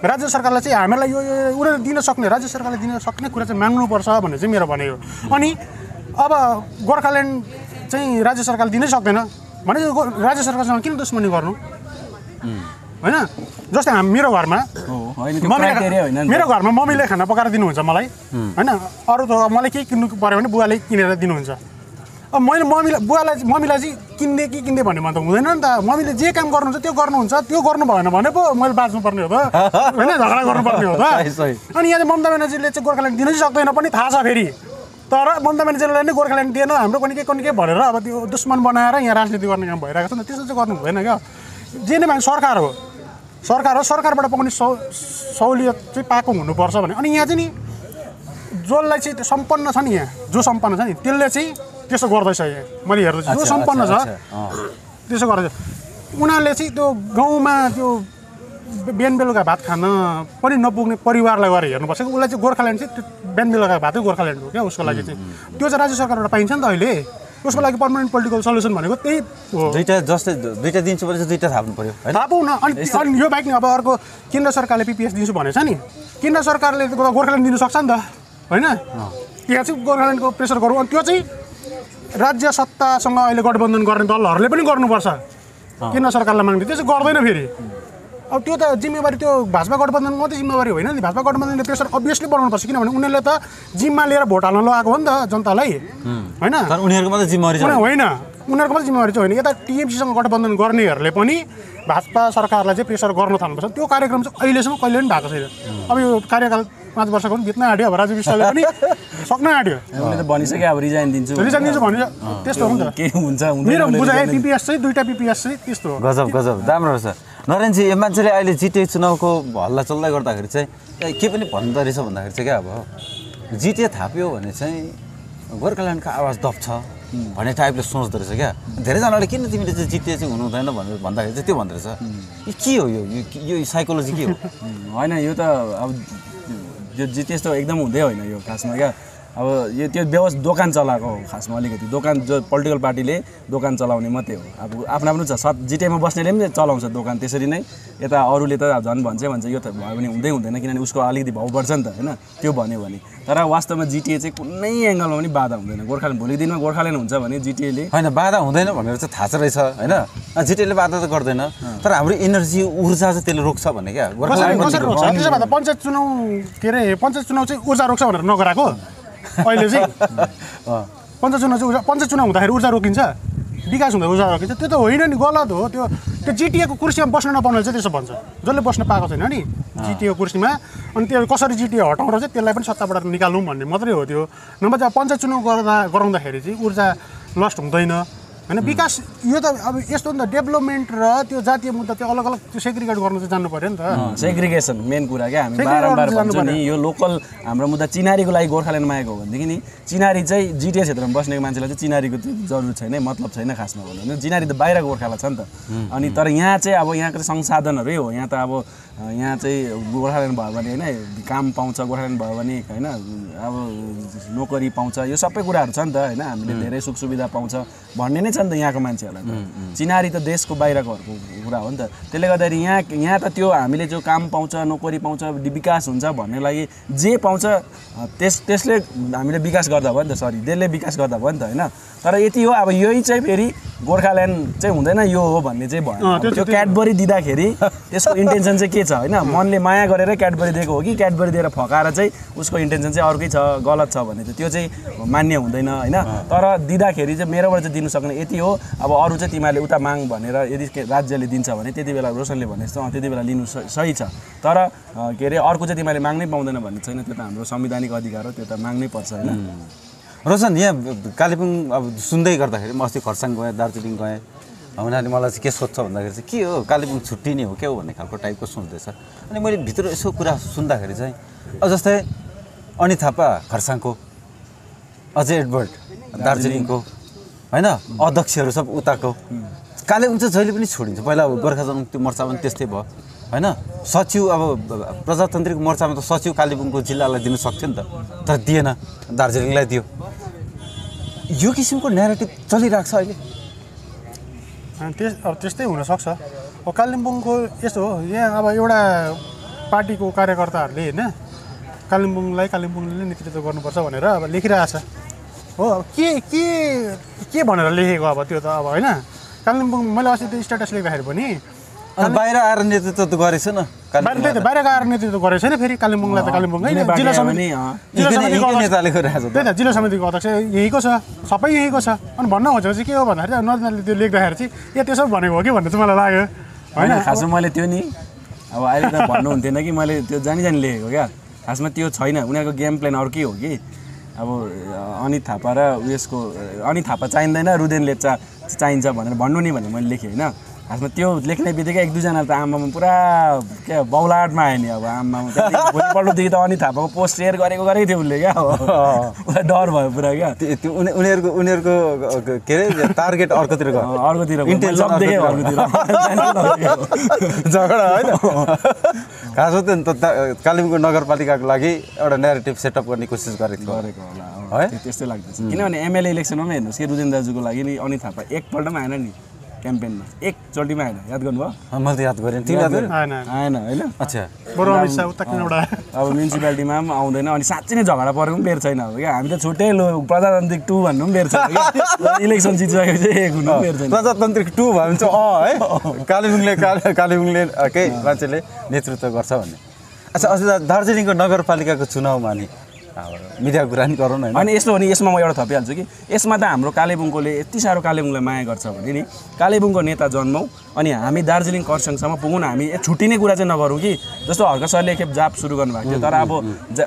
राज्य सरकारलाई चाहिँ हामीलाई यो उनीहरूले दिन सक्ने राज्य सरकारले दिन सक्ने कुरा चाहिँ माग्नुपर्छ भन्ने चाहिँ मेरो भनाइ हो। अनि अब गोर्खाल्यान्ड चाहिँ राज्य सरकारले दिनै सक्दैन। भने राज्य सरकारसँग किन दुश्मनी गर्नु? होइन? जस्तै हाम मेरो घरमा मम्मीले। मेरो घरमा मम्मीले खाना पकाएर दिनुहुन्छ मलाई। होइन? अरू त मलाई केही किन्नु पऱ्यो भने बुवाले किनेर दिनुहुन्छ। अब मैले मम्मीलाई बुवालाई चाहिँ- मम्मीलाई चाहिँ किन्दे कि किन्दे भन्ने त हुँदैन नि त। मम्मीले जे काम गर्नुहुन्छ त्यो गर्नुहुन्छ त्यो गर्नु भएन भने पो मैले बाँच्नुपर्ने हो त। होइन झगडा गर्नुपर्ने हो त। अनि यहाँ चाहिँ ममता ब्यानर्जीले चाहिँ गोर्खाल्यान्ड दिनै सक्दैन पनि थाहा छ फेरि। तर ममता ब्यानर्जीलाई नै गोर्खाल्यान्ड दिएन हाम्रो पनि के कुनै के भनेर अब त्यो दुश्मन बनाएर यहाँ राजनीति गर्ने काम भइरहेको छ नि त्यस्तो चाहिँ गर्नु हुँदैन क्या। जे नै माग सरकार हो। सरकार हो सरकारबाट पाउने सौ सहुलियत चाहिँ पाएको हुनुपर्छ भने। अनि यहाँ चाहिँ नि जसलाई चाहिँ सम्पन्न छ नि यहाँ जो सम्पन्न छ नि त्यसले चाहिँ त्यसो गर्दैछ यहाँ मैले हेर्दैछु। जो अच्छा, सम्पन्न छ। त्यसो गर्दैछ उनीहरूले चाहिँ त्यो गाउँमा त्यो बिहान बेलुका भात खान पनि नपुग्ने परिवारलाई गएर हेर्नुपर्छ। कि उसलाई चाहिँ गोर्खाल्यान्ड चाहिँ त्यो बिहान बेलुका भातै गोर्खाल्यान्ड हो क्या उसको लागि चाहिँ। त्यो चाहिँ राज्य सरकारबाट पाइन्छ नि त अहिले। उसको लागि पर्मानेन्ट पोलिटिकल सल्युसन भनेको त्यही हो। दुइटा जस्तै दुइटा दिन्छु भने दुइटा थाप्नु पऱ्यो थाहा पाउन। अनि अनि यो बाहेक नि अब अर्को केन्द्र सरकारले पिपिएस दिन्छु भनेछ नि। केन्द्र सरकारले गोर्खाल्यान्ड दिनु सक्छ नि त होइन? त्यहाँ चाहिँ गोर्खाल्यान्डको प्रेसर गरौँ। अनि त्यो चाहिँ राज्य सत्तासँग अहिले गठबन्धन गर्ने दलहरूले पनि गर्नुपर्छ। केन्द्र सरकारलाई माग्ने? त्यो चाहिँ गर्दैन फेरि। अब त्यो त जिम्मेवारी त्यो भाजपा गठबन्धन मात्रै जिम्मेवारी होइन नि। भाजपा गठबन्धनले प्रेसर अभियसली बनाउनुपर्छ किनभने उनीहरूले त जिम्मा लिएर भोट हाल्न लगाएको हो नि त जनतालाई। होइन? उनीहरूको मात्रै जिम्मेवारी होइन। उनीहरूको मात्रै जिम्मेवारी चाहिँ होइन। यता टिएमसीसँग गठबन्धन गर्नेहरूले पनि भाजपा सरकारलाई चाहिँ प्रेसर गर्न थाल्नुपर्छ। त्यो कार्यक्रम चाहिँ अहिलेसम्म कहिले पनि भएको छैन। अब यो कार्यकाल पाँच वर्षको पनि बित्न आँट्यो अब राजु विश्वले पनि सक्न आँट्यो। त भनिसक्यो अब रिजाइन दिन्छु। रिजाइन दिन्छु भने त्यस्तो हो नि त के हुन्छ मेरो दिन्छ। पिपिएस चाहिँ दुइटा पिपिएस चाहिँ त्यस्तो हो। गजब गजब। राम्रो रहेछ। नरेनजी यो मान्छेले अहिले जिटिए चुनावको हल्ला चल्दै गर्दाखेरि चाहिँ के पनि भन्दो रहेछ भन्दाखेरि चाहिँ क्या अब जिटिए थाप्यो भने चाहिँ गोर्खाल्यान्डको आवाज दब्छ भन्ने टाइपले सोच्दो रहेछ क्या। धेरैजनाले किन तिमीले चाहिँ जिटिए चाहिँ हुनु हुँदैन भनेर भन्दाखेरि चाहिँ त्यो भन्दो रहेछ। यो के हो यो? यो- यो साइकोलोजी के हो? होइन यो त अब यो जितेस त एकदम हुँदै होइन यो खासमा क्या? अब यो त्यो व्यवस्था दोकान चलाएको हो खासमा अलिकति। दोकान जो पोलिटिकल पार्टीले दोकान चलाउने मात्रै हो। अब आफ्नो आफ्नो छ सत जिटिएमा बस्नेले पनि चलाउँछ दोकान त्यसरी नै यता अरूले त झन् भन्छ भन्छ यो त भयो भने हुँदै हुँदैन किनभने उसको अलिकति भाउ बढ्छ नि त होइन? त्यो भन्यो भने। तर वास्तवमा जिटिए चाहिँ कुनै एङ्गलमा पनि बाधा हुँदैन। गोर्खाल्यान्ड भोलिको दिनमा गोर्खाल्यान्ड हुन्छ भने जिटिएले होइन बाधा हुँदैन भनेर चाहिँ थाहा छ रहेछ होइन? जिटिएले बाधा त गर्दैन। तर हाम्रो इनर्जी ऊर्जा चाहिँ त्यसले रोक्छ भने क्या? गोर्खाल्यान्ड पञ्चायत चुनाउ के अरे पञ्चायत चुनाउ चाहिँ ऊर्जा रोक्छ भनेर नगराएको? अहिले चाहिँ चुनाउ चाहिँ चुनाउ हुँदाखेरि ऊर्जा रोकिन्छ। विकास हुँदा ऊर्जा रोकिन्छ। त्यो त होइन नि गलत हो। त्यो त्यो जिटिएको कुर्सीमा बस्न नपाउनेले चाहिँ त्यसो भन्छ। जसले बस्न पाएको छैन नि जिटिएको कुर्सीमा। अनि त्यो कसरी जिटिए हटाउँदा चाहिँ त्यसलाई पनि सत्ताबाट निकालौँ भन्ने मात्रै हो त्यो। नभए चाहिँ पञ्चायत चुनाउ गर्दा गराउँदाखेरि चाहिँ ऊर्जा लस्ट हुँदैन। होइन विकास यो त अब यस्तो नि त डेभलपमेन्ट र त्यो जातीय मुद्दा त्यो अलग अलग त्यो सेग्रिगेट गर्नु चाहिँ जान्नु पऱ्यो नि त। सेग्रिगेसन मेन कुरा क्या हामी बारम्बार भन्छौँ जानु नि यो लोकल हाम्रो मुद्दा चिनारीको लागि गोर्खाल्यान्ड मागेको हो भनेदेखि नि चिनारी चाहिँ जिटिए क्षेत्रमा बस्नेको मान्छेलाई चाहिँ चिनारीको त्यो जरुरत छैन मतलब छैन खासमा भन्नु। भने चिनारी त बाहिर गोर्खालाई छ नि त। अनि तर यहाँ चाहिँ अब यहाँको संसाधनहरू हो यहाँ त अब यहाँ चाहिँ गोर्खाल्यान्ड भयो भने होइन काम पाउँछ गोर्खाल्यान्ड भयो भने होइन अब नोकरी पाउँछ यो सबै कुराहरू छ नि त होइन हामीले धेरै सुख सुविधा पाउँछ भन्ने नै छ नि त यहाँको मान्छेहरूलाई चिनारी त देशको बाहिरकोहरूको कुरा हो नि त। त्यसले गर्दाखेरि यहाँ यहाँ त त्यो हामीले जो काम पाउँछ नोकरी पाउँछ विकास हुन्छ भन्ने लागि जे पाउँछ त्यस त्यसले हामीले विकास गर्दा भयो नि त सरी त्यसले विकास गर्दा भयो नि त होइन। तर यति हो अब यही चाहिँ फेरि गोर्खाल्यान्ड चाहिँ हुँदैन यो हो भन्ने चाहिँ भयो। त्यो क्याडबरी दिँदाखेरि त्यसको इन्टेन्सन चाहिँ के छ होइन? मनले माया गरेर क्याडबरी दिएको हो कि क्याडबरी दिएर फकाएर चाहिँ उसको इन्टेन्सन चाहिँ अर्कै छ गलत छ भने चाहिँ त्यो चाहिँ मान्य हुँदैन होइन? तर दिँदाखेरि चाहिँ मेरोबाट चाहिँ दिनु सक्ने यति हो अब अरू चाहिँ तिमीहरूले उता माग भनेर यदि राज्यले दिन्छ भने त्यति बेला रोशनले भने जस्तो त्यति बेला लिनु सही छ। तर के अरे अर्को चाहिँ तिमीहरूले माग्नै पाउँदैन भन्ने छैन त्यो त हाम्रो संवैधानिक अधिकार हो त्यो त माग्नै पर्छ होइन? रोशन यहाँ कालेबुङ अब सुन्दै गर्दाखेरि म अस्ति खरसाङ गएँ दार्जिलिङ गएँ। उनीहरूले मलाई चाहिँ के सोध्छ भन्दाखेरि चाहिँ के हो कालेबुङ छुट्टिने हो क्या हो? भन्ने खालको टाइपको सोच्दैछ। अनि मैले भित्र यसो कुरा सुन्दाखेरि चाहिँ जस्तै अनित थापा खरसाङको अजय एडवर्ड दार्जिलिङको होइन अध्यक्षहरू सब उताको। कालेबुङ चाहिँ जहिले पनि छोडिन्छ। पहिला गोर्खा जनमुक्ति मोर्चा पनि त्यस्तै भयो। होइन? सचिव अब प्रजातान्त्रिक मोर्चामा त सचिव कालेबुङको जिल्लालाई दिनु सक्थ्यो नि त। तर दिएन दार्जिलिङलाई दियो। यो किसिमको नेरेटिभ चलिरहेको छ अहिले। त्यस अब त्यस्तै हुनसक्छ। अब कालिम्पोङको यस्तो हो यहाँ अब एउटा पार्टीको कार्यकर्ताहरूले होइन कालिम्पोङलाई कालिम्पोङले नेतृत्व गर्नुपर्छ भनेर अब लेखिरहेको छ। हो अब के के के भनेर लेखेको अब त्यो त अब होइन? कालिम्पोङ मैले अस्ति त्यो स्ट्याटस लेख्दाखेरि पनि अनि बाहिर आएर नेतृत्व त गरेछ न। बाहिर गएर नेतृत्व गरेको छैन फेरि कालिम्पोङलाई त कालिम्पोङै जिल्ला समिति नेताले गरिरहेको छ त्यही त जिल्ला समितिको अध्यक्ष यहीँको छ सबै यहीँको छ। अनि भन्न खोजेको चाहिँ के हो भन्दाखेरि चाहिँ नदीनाले त्यो लेख्दाखेरि चाहिँ ए त्यसो भनेको हो कि भन्ने चाहिँ मलाई लाग्यो। होइन? खासमा मैले त्यो नि अब अहिले त भन्नुहुन्थेन कि मैले त्यो जानी जानी लेखेको क्या। खासमा त्यो छैन उनीहरूको गेम प्लान अर्कै हो कि? अब अनित थापा र उयसको अनित थापा चाहिँदैन रुदेन लेप्चा चाहिन्छ भनेर भन्नु नि भनेर मैले लेखेँ होइन। खासमा त्यो लेख्ने बित्तिकै एक दुईजना त आमामा पुरा क्या बौलाटमा आयो नि अब आमामा भोलिपल्टदेखि त अनित थापाको पोस्ट सेयर गरेको गरेकै थियो उसले क्या। उसलाई डर भयो पुरा क्या। त्यो उनीहरूको उनीहरूको के अरे टार्गेट अर्कोतिर अर्कोतिर झगडा होइन। खास त कालिम्पोङको नगरपालिकाको लागि एउटा नेरेटिभ सेटअप गर्ने कोसिस गरेको गरेको होला। है? त्यो- त्यस्तै लाग्दैछ किनभने एमएलए इलेक्सनमा पनि हेर्नुहोस् कि रुदेन दाजुको लागि नि अनित थापा एकपल्ट पनि आएन नि। क्याम्पेनमा? एकचोटि पनि आएन याद गर्नुभयो? मैले त याद गरेँ आएन होइन। अच्छा। अब म्युनिसिपालिटीमा पनि आउँदैन अनि साँच्चै नै झगडा परेको पनि बेर छैन अब क्या? हामी त छुट्टै लो प्रजातान्त्रिक टू भन्नु पनि बेर क्या? इलेक्सन जितिसकेपछि एक हुनु बेर छैन। प्रजातान्त्रिक टू भयो भने चाहिँ अँ है? कालेबुङले काले कालेबुङले केही मान्छेले नेतृत्व गर्छ भन्ने। अच्छा अस्ति दा- दार्जिलिङको नगरपालिकाको चुनावमा नि मिडिया कुरा नि गरौँ न होइन। अनि यस्तो हो नि यसमा म एउटा थपिहाल्छु कि यसमा त हाम्रो कालेबुङकोले यति साह्रो कालेबुङलाई माया गर्छ भने नि कालेबुङको नेता जन्मौँ अनि हामी दार्जिलिङ खरसाङसम्म पुगौँ न हामी छुट्टिने कुरा चाहिँ नगरौँ कि जस्तो हर्क सरले एकखेप जाप सुरु गर्नुभएको थियो तर अब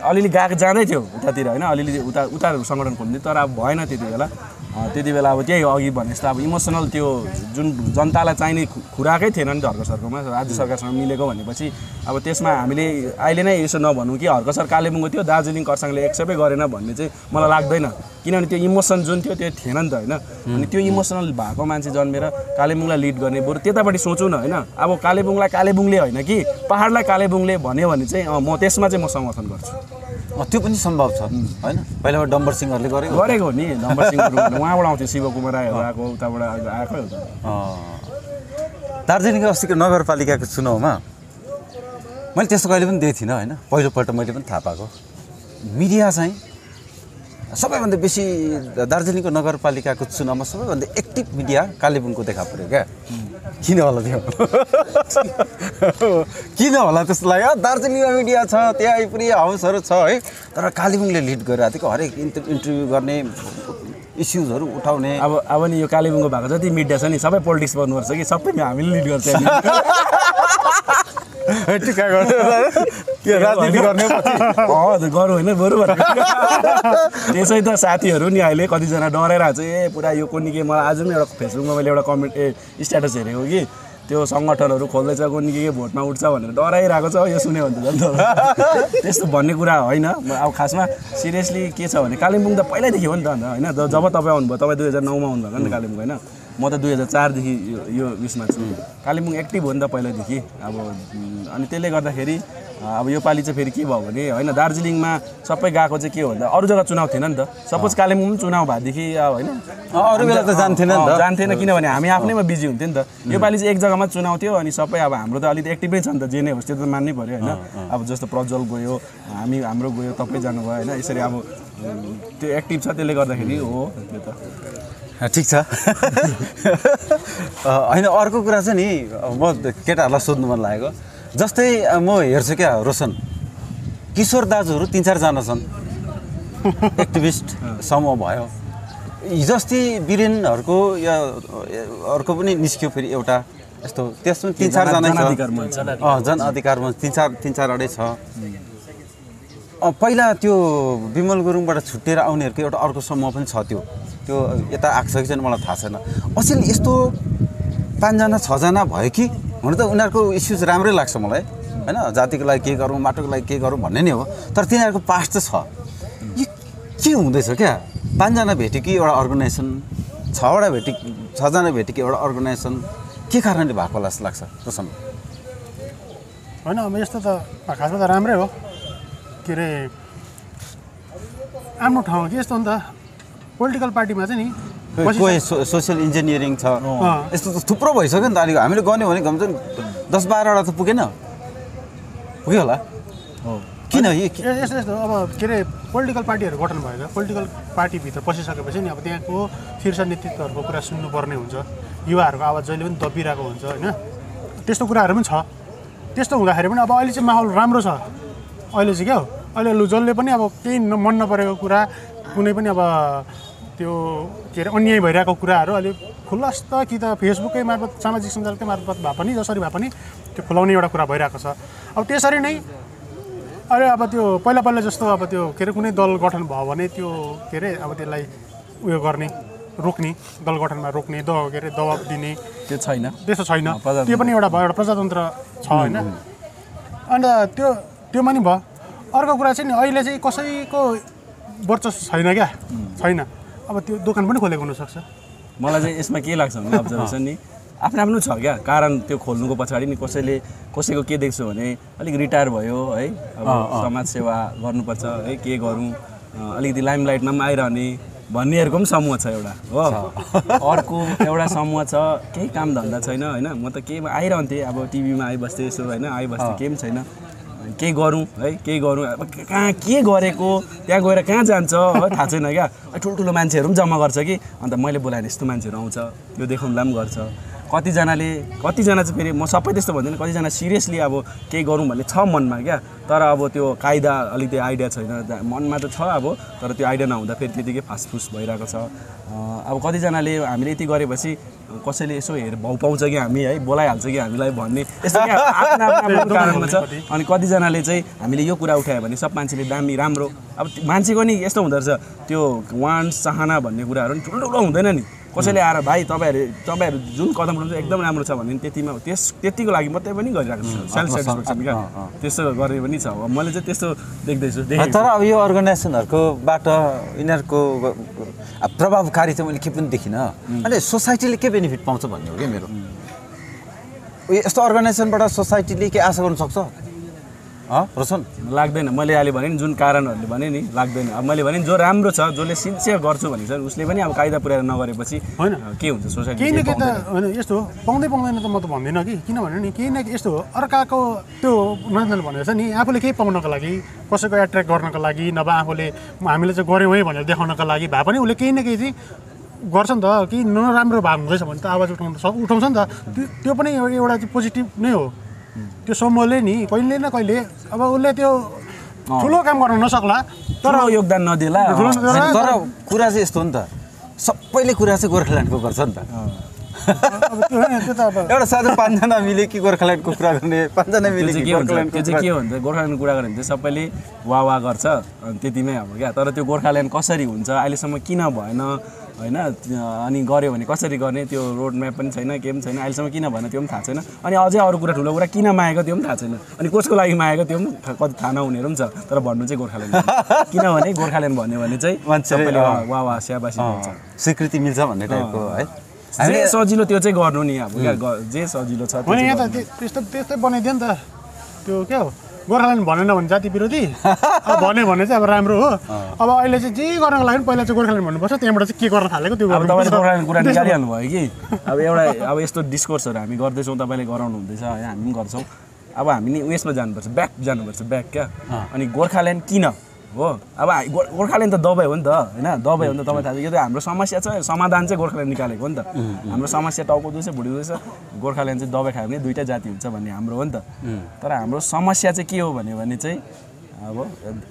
अलिअलि गएको जाँदै थियो उतातिर होइन अलिअलि उता उता सङ्गठन खोल्ने तर अब भएन त्यति बेला। त्यति बेला अब त्यही अघि भने जस्तो अब इमोसनल त्यो जुन जनतालाई चाहिने खुराकै थिएन नि त हर्क सरकोमा। राज्य सरकारसँग मिलेको भनेपछि अब त्यसमा हामीले अहिले नै यसो नभनौँ कि हर्क सर कालेबुङको थियो दार्जिलिङ खरसाङले एक्सेप्टै गरेन भन्ने चाहिँ मलाई लाग्दैन। किनभने त्यो इमोसन जुन थियो त्यो थिएन नि त होइन। अनि त्यो इमोसनल भएको मान्छे जन्मेर कालेबुङलाई लिड गर्ने बरु त्यतापट्टि सोचौँ न होइन। अब कालेबुङलाई कालेबुङले होइन कि पाहाडलाई कालेबुङले भन्यो भने चाहिँ म त्यसमा चाहिँ म समर्थन गर्छु। त्यो पनि सम्भव छ। होइन? पहिलाबाट डम्बर सिंहहरूले गरेको गरेको नि नम्बर सिंहहरू उहाँबाट आउँथ्यो शिव कुमार राईहरू आएको उताबाट आएकै। दार्जिलिङको अस्तिको नगरपालिकाको चुनावमा मैले त्यस्तो कहिले पनि दिएको थिइनँ होइन? पहिलोपल्ट मैले पनि थाहा पाएको। मिडिया चाहिँ सबैभन्दा बेसी दार्जिलिङको नगरपालिकाको चुनावमा सबैभन्दा एक्टिभ मिडिया कालेबुङको देखा पऱ्यो क्या। किन होला त्यो? किन होला त्यस्तो लाग्यो? दार्जिलिङमा मिडिया छ त्यहाँ आइपुग्ने हाउसहरू छ है। तर कालेबुङले लिड गरिरहेको थियो हरेक इन्टर इन्टरभ्यू गर्ने इस्युजहरू उठाउने। अब अब नि यो कालेबुङको भएको जति मिडिया छ नि सबै पोलिटिक्स गर्नुपर्छ कि सबै हामीले लिड गर्छ। टिका गर्ने राजनीति गर्ने हजुर गरौँ होइन बरु त्यसै त साथीहरू नि अहिले कतिजना डराएर आएको छ। ए पुरा यो कुन्नी के मलाई आज पनि एउटा फेसबुकमा मैले एउटा कमेन्ट ए स्ट्याटस हेरेको कि त्यो सङ्गठनहरू खोल्दैछ कुन्नी के के भोटमा उठ्छ भनेर डराइरहेको छ। यो सुन्यो भने त झन्। त्यस्तो भन्ने कुरा होइन। अब खासमा सिरियसली के छ भने कालिम्पोङ त पहिल्यैदेखि हो नि त अन्त होइन? जब तपाईँ आउनुभयो तपाईँ दुई हजार नौमा आउनुभएको नि कालिम्पोङ होइन? म त दुई हजार चारदेखि यो यो उयसमा छु। कालिम्पोङ एक्टिभ हो नि त पहिल्यैदेखि। अब अनि त्यसले गर्दाखेरि अब यो पालि चाहिँ फेरि के भयो भने होइन दार्जिलिङमा सबै गएको चाहिँ के हो भन्दा अरू जग्गा चुनाव थिएन नि त। सपोज कालिम्पोङ पनि चुनाव भएदेखि अब होइन। अरू बेला त जान्थेन नि त। जान्थेन किनभने हामी आफ्नैमा बिजी हुन्थ्यो नि त। योपालि चाहिँ एक जग्गामा चुनाव थियो अनि सबै अब हाम्रो त अलिक एक्टिभै छ नि त। जे नै होस् त्यो त मान्नै पऱ्यो होइन। अब जस्तो प्रज्वल गयो हामी हाम्रो गयो तपाईँ जानुभयो होइन। यसरी अब त्यो एक्टिभ छ त्यसले गर्दाखेरि हो त्यो त। ठिक छ। होइन अर्को कुरा चाहिँ नि म केटाहरूलाई सोध्नु मन लागेको। जस्तै म हेर्छु क्या रोशन। किशोर दाजुहरू तिन चारजना छन्। एक्टिभिस्ट समूह भयो। हिजो अस्ति बिरेनहरूको या अर्को पनि निस्क्यो फेरि एउटा यस्तो त्यसमा तिन चारजना जनाधिकार मञ्च। अँ जनअधिकार मञ्च तिन चार तिन चारवटै छ। अँ, पहिला त्यो विमल गुरुङबाट छुट्टिएर आउनेहरूको एउटा अर्को समूह पनि छ त्यो। त्यो यता आएको छ कि छैन मलाई थाहा छैन। अचेल यस्तो पाँचजना छजना भयो कि? हुन त उनीहरूको इस्युज राम्रै लाग्छ मलाई होइन? जातिको लागि के गरौँ माटोको लागि के गरौँ भन्ने नै हो तर तिनीहरूको पास्ट चाहिँ छ। यो के हुँदैछ क्या? पाँचजना भेट्यो कि एउटा अर्गनाइजेसन छवटा भेट्यो छजना भेट्यो कि एउटा अर्गनाइजेसन के कारणले भएको होला जस्तो लाग्छ? प्रसन्न। होइन अब यस्तो त खासमा त राम्रै हो। के अरे आफ्नो ठाउँ के यस्तो नि त? पोलिटिकल पार्टीमा चाहिँ नि कोही सोसियल इन्जिनियरिङ छ। यस्तो त थुप्रो भइसक्यो नि त अलिक हामीले गन्यो भने कम चाहिँ दस बाह्रवटा त पुगेन। पुग्यो होला। हो। किन यस्तो यस्तो अब के अरे पोलिटिकल पार्टीहरू गठन भएर पोलिटिकल पार्टीभित्र पसिसकेपछि नि अब त्यहाँको शीर्ष नेतृत्वहरूको कुरा सुन्नुपर्ने हुन्छ। युवाहरूको आवाज जहिले पनि दबिरहेको हुन्छ होइन? त्यस्तो कुराहरू पनि छ। त्यस्तो हुँदाखेरि पनि अब अहिले चाहिँ माहौल राम्रो छ। अहिले चाहिँ क्या हो? अहिले लु जसले पनि अब केही न- मन नपरेको कुरा कुनै पनि अब त्यो के अरे अन्याय भइरहेको कुराहरू अहिले खुलस्त कि त फेसबुकै मार्फत सामाजिक सञ्जालकै मार्फत भए पनि जसरी भए पनि त्यो खुलाउने एउटा कुरा भइरहेको छ। अब त्यसरी नै अरे अब त्यो पहिला पहिला जस्तो अब त्यो के अरे कुनै दल गठन भयो भने त्यो के अरे अब त्यसलाई उयो गर्ने रोक्ने दल गठनमा रोक्ने द के अरे दबाब दिने। त्यो छैन। त्यस्तो छैन। त्यो पनि एउटा भयो एउटा प्रजातन्त्र छ होइन। अन्त त्यो त्यो पनि भयो। अर्को कुरा चाहिँ नि अहिले चाहिँ कसैको वर्चस्व छैन क्या? छैन। अब त्यो दोकान पनि खोलेको हुनसक्छ। मलाई चाहिँ यसमा के लाग्छ भने अब्जर्भेसन नि आफ्नो आफ्नो छ क्या। कारण त्यो खोल्नुको पछाडि नि कसैले कसैको के देख्छु भने अलिक रिटायर भयो है। अब समाज सेवा गर्नुपर्छ है। के गरौँ? अलिकति लाइमलाइटमा पनि आइरहने भन्नेहरूको पनि समूह छ एउटा हो। अर्को एउटा समूह छ केही काम धन्दा छैन होइन। म त केही आइरहन्थेँ अब टिभीमा आइबस्थेँ यसो होइन। आइबस्थेँ केही पनि छैन। केही गरौँ है केही गरौँ। अब कहाँ के गरेको त्यहाँ गएर कहाँ जान्छ है थाहा छैन क्या? ठुल्ठुलो मान्छेहरू पनि जम्मा गर्छ कि? अन्त मैले बोलाएँ यस्तो मान्छेहरू आउँछ। त्यो देखाउनुलाई पनि गर्छ। कतिजनाले कतिजना चाहिँ फेरि म सबै त्यस्तो भन्दैन कतिजना सिरियसली अब केही गरौँ भन्ने छ मनमा क्या? तर अब त्यो कायदा अलिकति आइडिया छैन। मनमा त छ अब तर त्यो आइडिया नहुँदा फेरि त्यतिकै फासफुस भइरहेको छ। अब कतिजनाले हामीले यति गरेपछि कसैले यसो हेर भाउ पाउँछ कि हामी है बोलाइहाल्छ कि हामीलाई भन्ने यस्तो छ। अनि कतिजनाले चाहिँ हामीले यो कुरा उठायो भने सब मान्छेले दामी राम्रो अब मान्छेको नि यस्तो हुँदो रहेछ त्यो वान्स चाहना भन्ने कुराहरू नि ठुल्ठुलो हुँदैन नि। कसैले आएर भाइ तपाईँहरू तपाईँहरू जुन कदम उठाउँछ एकदम राम्रो छ भने त्यतिमा त्यस त्यतिको लागि मात्रै पनि गरिरहेको छ। सेल्फ सेटिस्फ्याक्सन क्या। त्यस्तो गर्ने पनि छ। मैले चाहिँ त्यस्तो देख्दैछु तर अब यो अर्गनाइजेसनहरूकोबाट यिनीहरूको प्रभावकारी चाहिँ मैले के पनि देखिनँ। अनि सोसाइटीले के बेनिफिट पाउँछ भन्ने हो क्या मेरो? यस्तो अर्गनाइजेसनबाट सोसाइटीले के आशा गर्नु सक्छ? रोशन लाग्दैन। मैले अहिले भने नि जुन कारणहरूले भने नि लाग्दैन। अब मैले भने नि जो राम्रो छ जसले सिन्सियर गर्छु भनेको छ उसले पनि अब कायदा पुऱ्याएर नगरेपछि होइन। के हुन्छ सोसाइटी केही न केही त होइन यस्तो हो। पाउँदै पाउँदैन त म त भन्दिनँ कि। किनभने नि केही न केही यस्तो हो। अर्काको त्यो नन्दले भनेको छ नि आफूले केही पाउनको लागि कसैको एट्र्याक्ट गर्नको लागि नभए आफूले हामीले चाहिँ गऱ्यौँ है भनेर देखाउनको लागि भए पनि उसले केही न केही चाहिँ गर्छ नि त। कि नराम्रो भाग हुँदैछ भने त आवाज उठाउनु उठाउँछ नि त। त्यो पनि एउटा एउटा चाहिँ पोजिटिभ नै हो। त्यो समूहले नि कहिले न कहिले अब उसले त्यो ठुलो काम गर्न नसक्ला तर योगदान नदिएला तर कुरा चाहिँ यस्तो हो नि त। सबैले कुरा चाहिँ गोर्खाल्यान्डको गर्छ नि त। अब त्यो होइन त्यो त अब एउटा साथै पाँचजना मिले कि गोर्खाल्यान्डको कुरा गर्ने पाँचजना मिले कि हुन्छ? गोर्खाल्यान्डको त्यो चाहिँ के हो भने गोर्खाल्यान्ड कुरा गऱ्यो भने चाहिँ सबैले वा वा गर्छ। अनि त्यतिमै अब क्या। तर त्यो गोर्खाल्यान्ड कसरी हुन्छ? अहिलेसम्म किन भएन? होइन अनि गऱ्यो भने कसरी गर्ने त्यो रोड म्याप पनि छैन के पनि छैन अहिलेसम्म किन भएन त्यो पनि थाहा छैन। अनि अझै अरू कुरा ठुलो कुरा किन मागेको त्यो पनि थाहा छैन। अनि कसको लागि मागेको त्यो पनि था- कति थाहा नहुनेहरू पनि छ तर भन्नु चाहिँ गोर्खाल्यान्ड। किनभने गोर्खाल्यान्ड भन्यो भने चाहिँ मान्छेले। वा वा स्याबासी स्वीकृति मिल्छ भन्ने टाइपको है। जे सजिलो त्यो चाहिँ गर्नु नि अब जे सजिलो छ त्यस्तो त्यस्तै बनाइदियो नि त। त्यो क्या हो? गोर्खाल्यान्ड भनेन भने जाति विरोधी? अब भन्यो भने चाहिँ अब राम्रो हो। अब अहिले चाहिँ जे गर्नको लागि पहिला चाहिँ गोर्खाल्यान्ड भन्नुपर्छ त्यहाँबाट चाहिँ के गर्न थालेको त्यो गोर्खाल्यान्ड कुरा निकालिहाल्नु भयो कि? अब एउटा अब यस्तो डिस्कोर्सहरू हामी गर्दैछौँ तपाईँले गराउनु हुँदैछ हामी पनि गर्छौँ। अब हामी नि उयसमा जानुपर्छ ब्याक जानुपर्छ ब्याक क्या? अनि गोर्खाल्यान्ड किन? हो। अब गोर्खाल्यान्ड त दबाई हो नि त होइन? दबाई हो नि त तपाईँ थाहा छ। यो त हाम्रो समस्या छ समाधान चाहिँ गोर्खाल्यान्ड निकालेको हो नि त। हाम्रो समस्या टाउको दुख्छ भुँडी दुख्छ गोर्खाल्यान्ड चाहिँ दबाई खायो भने दुइटा जाति हुन्छ भन्ने हाम्रो हो नि त। तर हाम्रो समस्या चाहिँ के हो भन्यो भने चाहिँ अब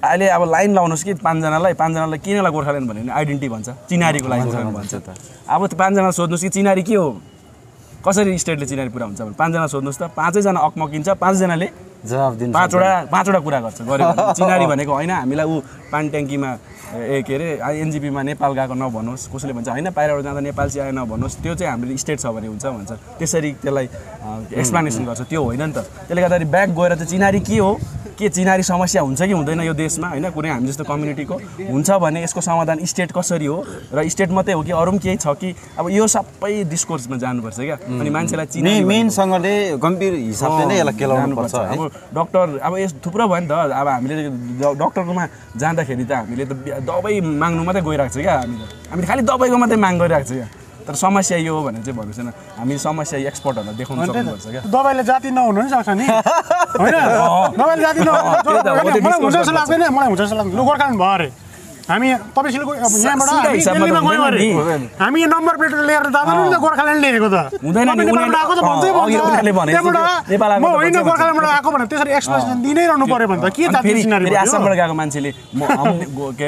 अहिले अब लाइन लाउनुहोस् कि पाँचजनालाई। पाँचजनालाई किनलाई गोर्खाल्यान्ड भन्यो भने आइडेन्टिटी भन्छ। चिनारीको लागि भन्छ त। अब त्यो पाँचजना सोध्नुहोस् कि चिनारी के हो? कसरी स्टेटले चिनारी पुरा हुन्छ भने पाँचजना सोध्नुहोस् त। पाँचैजना अकमकिन्छ। पाँचजनाले जवाब दिनु पाँचवटा पाँचवटा कुरा गर्छ। गऱ्यो चिनारी भनेको होइन हामीलाई ऊ पानी ट्याङ्कीमा ए के अरे एनजिपीमा नेपाल गएको नभनोस् कसैले भन्छ होइन बाहिरबाट जाँदा नेपाल चाहिँ आयो नभनोस् त्यो चाहिँ हाम्रो स्टेट छ भने हुन्छ भन्छ। त्यसरी त्यसलाई एक्सप्लानेसन गर्छ। त्यो होइन नि त। त्यसले गर्दाखेरि ब्याक गएर चाहिँ चिनारी के हो? के चिनारी समस्या हुन्छ कि हुँदैन यो देशमा? होइन कुनै हामी जस्तो कम्युनिटीको हुन्छ भने यसको समाधान स्टेट कसरी हो? र स्टेट मात्रै हो कि अरू पनि केही छ कि? अब यो सबै डिस्कोर्समा जानुपर्छ क्या। अनि मान्छेलाई चिनारी भनेको- मेनसँगले गम्भीर हिसाबले नै यसलाई केलाउनु पर्छ है। अब डक्टर अब यस थुप्रो भयो नि त अब हामीले डक्टरकोमा जाँदाखेरि त हामीले त दबाई माग्नु मात्रै गइरहेको छ क्या हामी त। हामीले खालि दबाईको मात्रै माग गरिरहेको छ क्या। तर समस्या यो हो भनेर चाहिँ भन्नु छैन। हामी समस्या एक्सपर्टहरूलाई देखाउनु सक्नुपर्छ क्या। दबाईले जाति नहुनु नि सक्छ नि। होइन? दबाईले जाति नहुनु। मलाई हुन्छ जस्तो लाग्दैन मलाई हुन्छ जस्तो लाग्दैन। लु गोर्खाल्यान्ड भयो अरे। हामी तपाईँ सिलगढी यहाँबाट हामी नम्बर प्लेट लिएर जाँदैनौँ नि त गोर्खाल्यान्ड लेखेको त म होइन गोर्खाल्यान्डबाट आएको भनेर त्यसरी एक्सप्लेनेसन दिनै रहनु पऱ्यो भने त के? आसामबाट गएको मान्छेले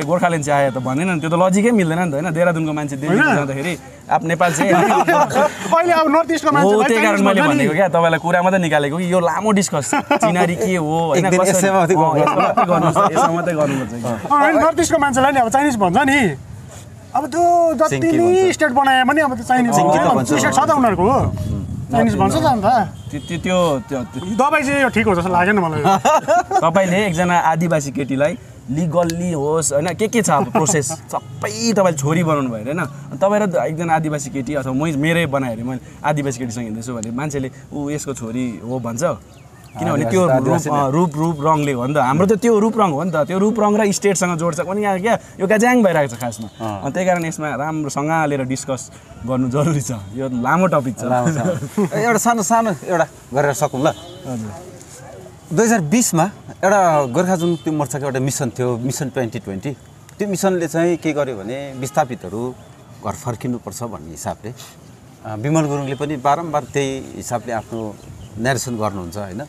गोर्खाल्यान्ड चाहिँ आयो त भनेन नि त्यो त लजिकै मिल्दैन नि त होइन देहरादुनको मान्छे? जाँदाखेरि अब नेपाल चाहिँ अहिले अब नर्थ इस्टको हो मान्छेलाई त्यही कारण चाइनिज मैले भन्छ नि। भनेको क्या तपाईँलाई कुरा मात्रै निकालेको। कि यो लामो डिस्कस चिनारी के? हो नर्थ इस्टको मान्छेलाई नि अब चाइनिज भन्छ नि। अब त्यो जति। स्टेट बनाए पनि अब त्यो चाइनिज। स्टेट छ त उनीहरूको हो। चाइनिज भन्छ त अन्त। त्यो त्यो। दबाई चाहिँ यो ठिक हो जस्तो लागेन मलाई। तपाईँले एकजना आदिवासी केटीलाई लिगल्ली होस् होइन के के छ अब प्रोसेस सबै तपाईँले छोरी बनाउनु भयो अरे होइन? तपाईँ र एकजना आदिवासी केटी अथवा मै मेरै बनाएँ अरे मैले आदिवासी केटीसँग हिँड्दैछु भने मान्छेले ऊ यसको छोरी हो भन्छ। किनभने त्यो रूप रूप रूप रङले हो नि त। हाम्रो त त्यो रूप रङ हो नि त। त्यो रूप रङ र स्टेटसँग जोड्छ। पनि यहाँ क्या यो गाज्याङ भइरहेको छ खासमा। अनि त्यही कारण यसमा राम्रोसँग लिएर डिस्कस गर्नु जरुरी छ। यो लामो टपिक छ। एउटा सानो सानो एउटा गरेर सकौँ ल। दुई हजार बिसमा एउटा गोर्खा जनमुक्ति मोर्चाको एउटा मिसन थियो मिसन ट्वेन्टी ट्वेन्टी। त्यो मिसनले चाहिँ के गर्यो भने विस्थापितहरू घर फर्किनुपर्छ भन्ने हिसाबले विमल गुरुङले पनि बारम्बार त्यही हिसाबले आफ्नो नेरेसन गर्नुहुन्छ होइन।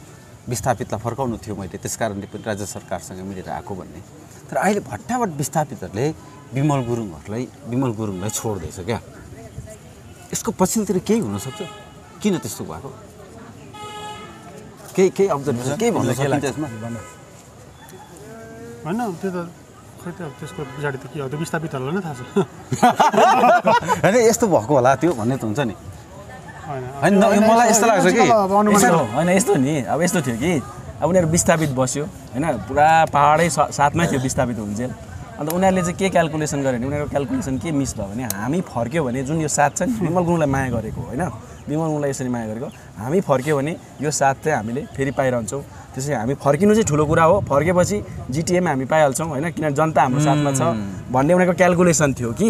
विस्थापितलाई फर्काउनु थियो मैले त्यस कारणले पनि राज्य सरकारसँग मिलेर आएको भन्ने। तर अहिले भट्टाभट विस्थापितहरूले विमल गुरुङहरूलाई विमल गुरुङलाई छोड्दैछ क्या। यसको पछिल्लोतिर केही हुनसक्छ? किन त्यस्तो भएको? केही केही अब्जर्भेसन केही भन्नु सकिन्छ यसमा होइन त्यो त खै त्यसको पछाडि त के हो त्यो विस्थापितहरूलाई नै थाहा छ होइन यस्तो भएको होला त्यो भन्ने त हुन्छ नि होइन मलाई यस्तो लाग्छ कि अब अनुमान यस्तो होइन यस्तो नि अब यस्तो थियो कि अब उनीहरू विस्थापित बस्यो होइन पुरा पाहाडै सा- साथमै थियो विस्थापित हुन्जेल अन्त उनीहरूले चाहिँ के क्यालकुलेसन गर्यो भने उनीहरूको क्यालकुलेसन के मिस भयो भने हामी फर्क्यो भने जुन यो साथ छ नि विमल गुरुङलाई माया गरेको होइन विमल गुरुङलाई यसरी माया गरेको हामी फर्क्यो भने यो साथ चाहिँ हामीले फेरि पाइरहन्छौँ। त्यसै हामी फर्किनु चाहिँ ठुलो कुरा हो। फर्केपछि जिटिएमा हामी पाइहाल्छौँ होइन? किनभने जनता हाम्रो साथमा छ भन्ने उनीहरूको क्यालकुलेसन थियो कि।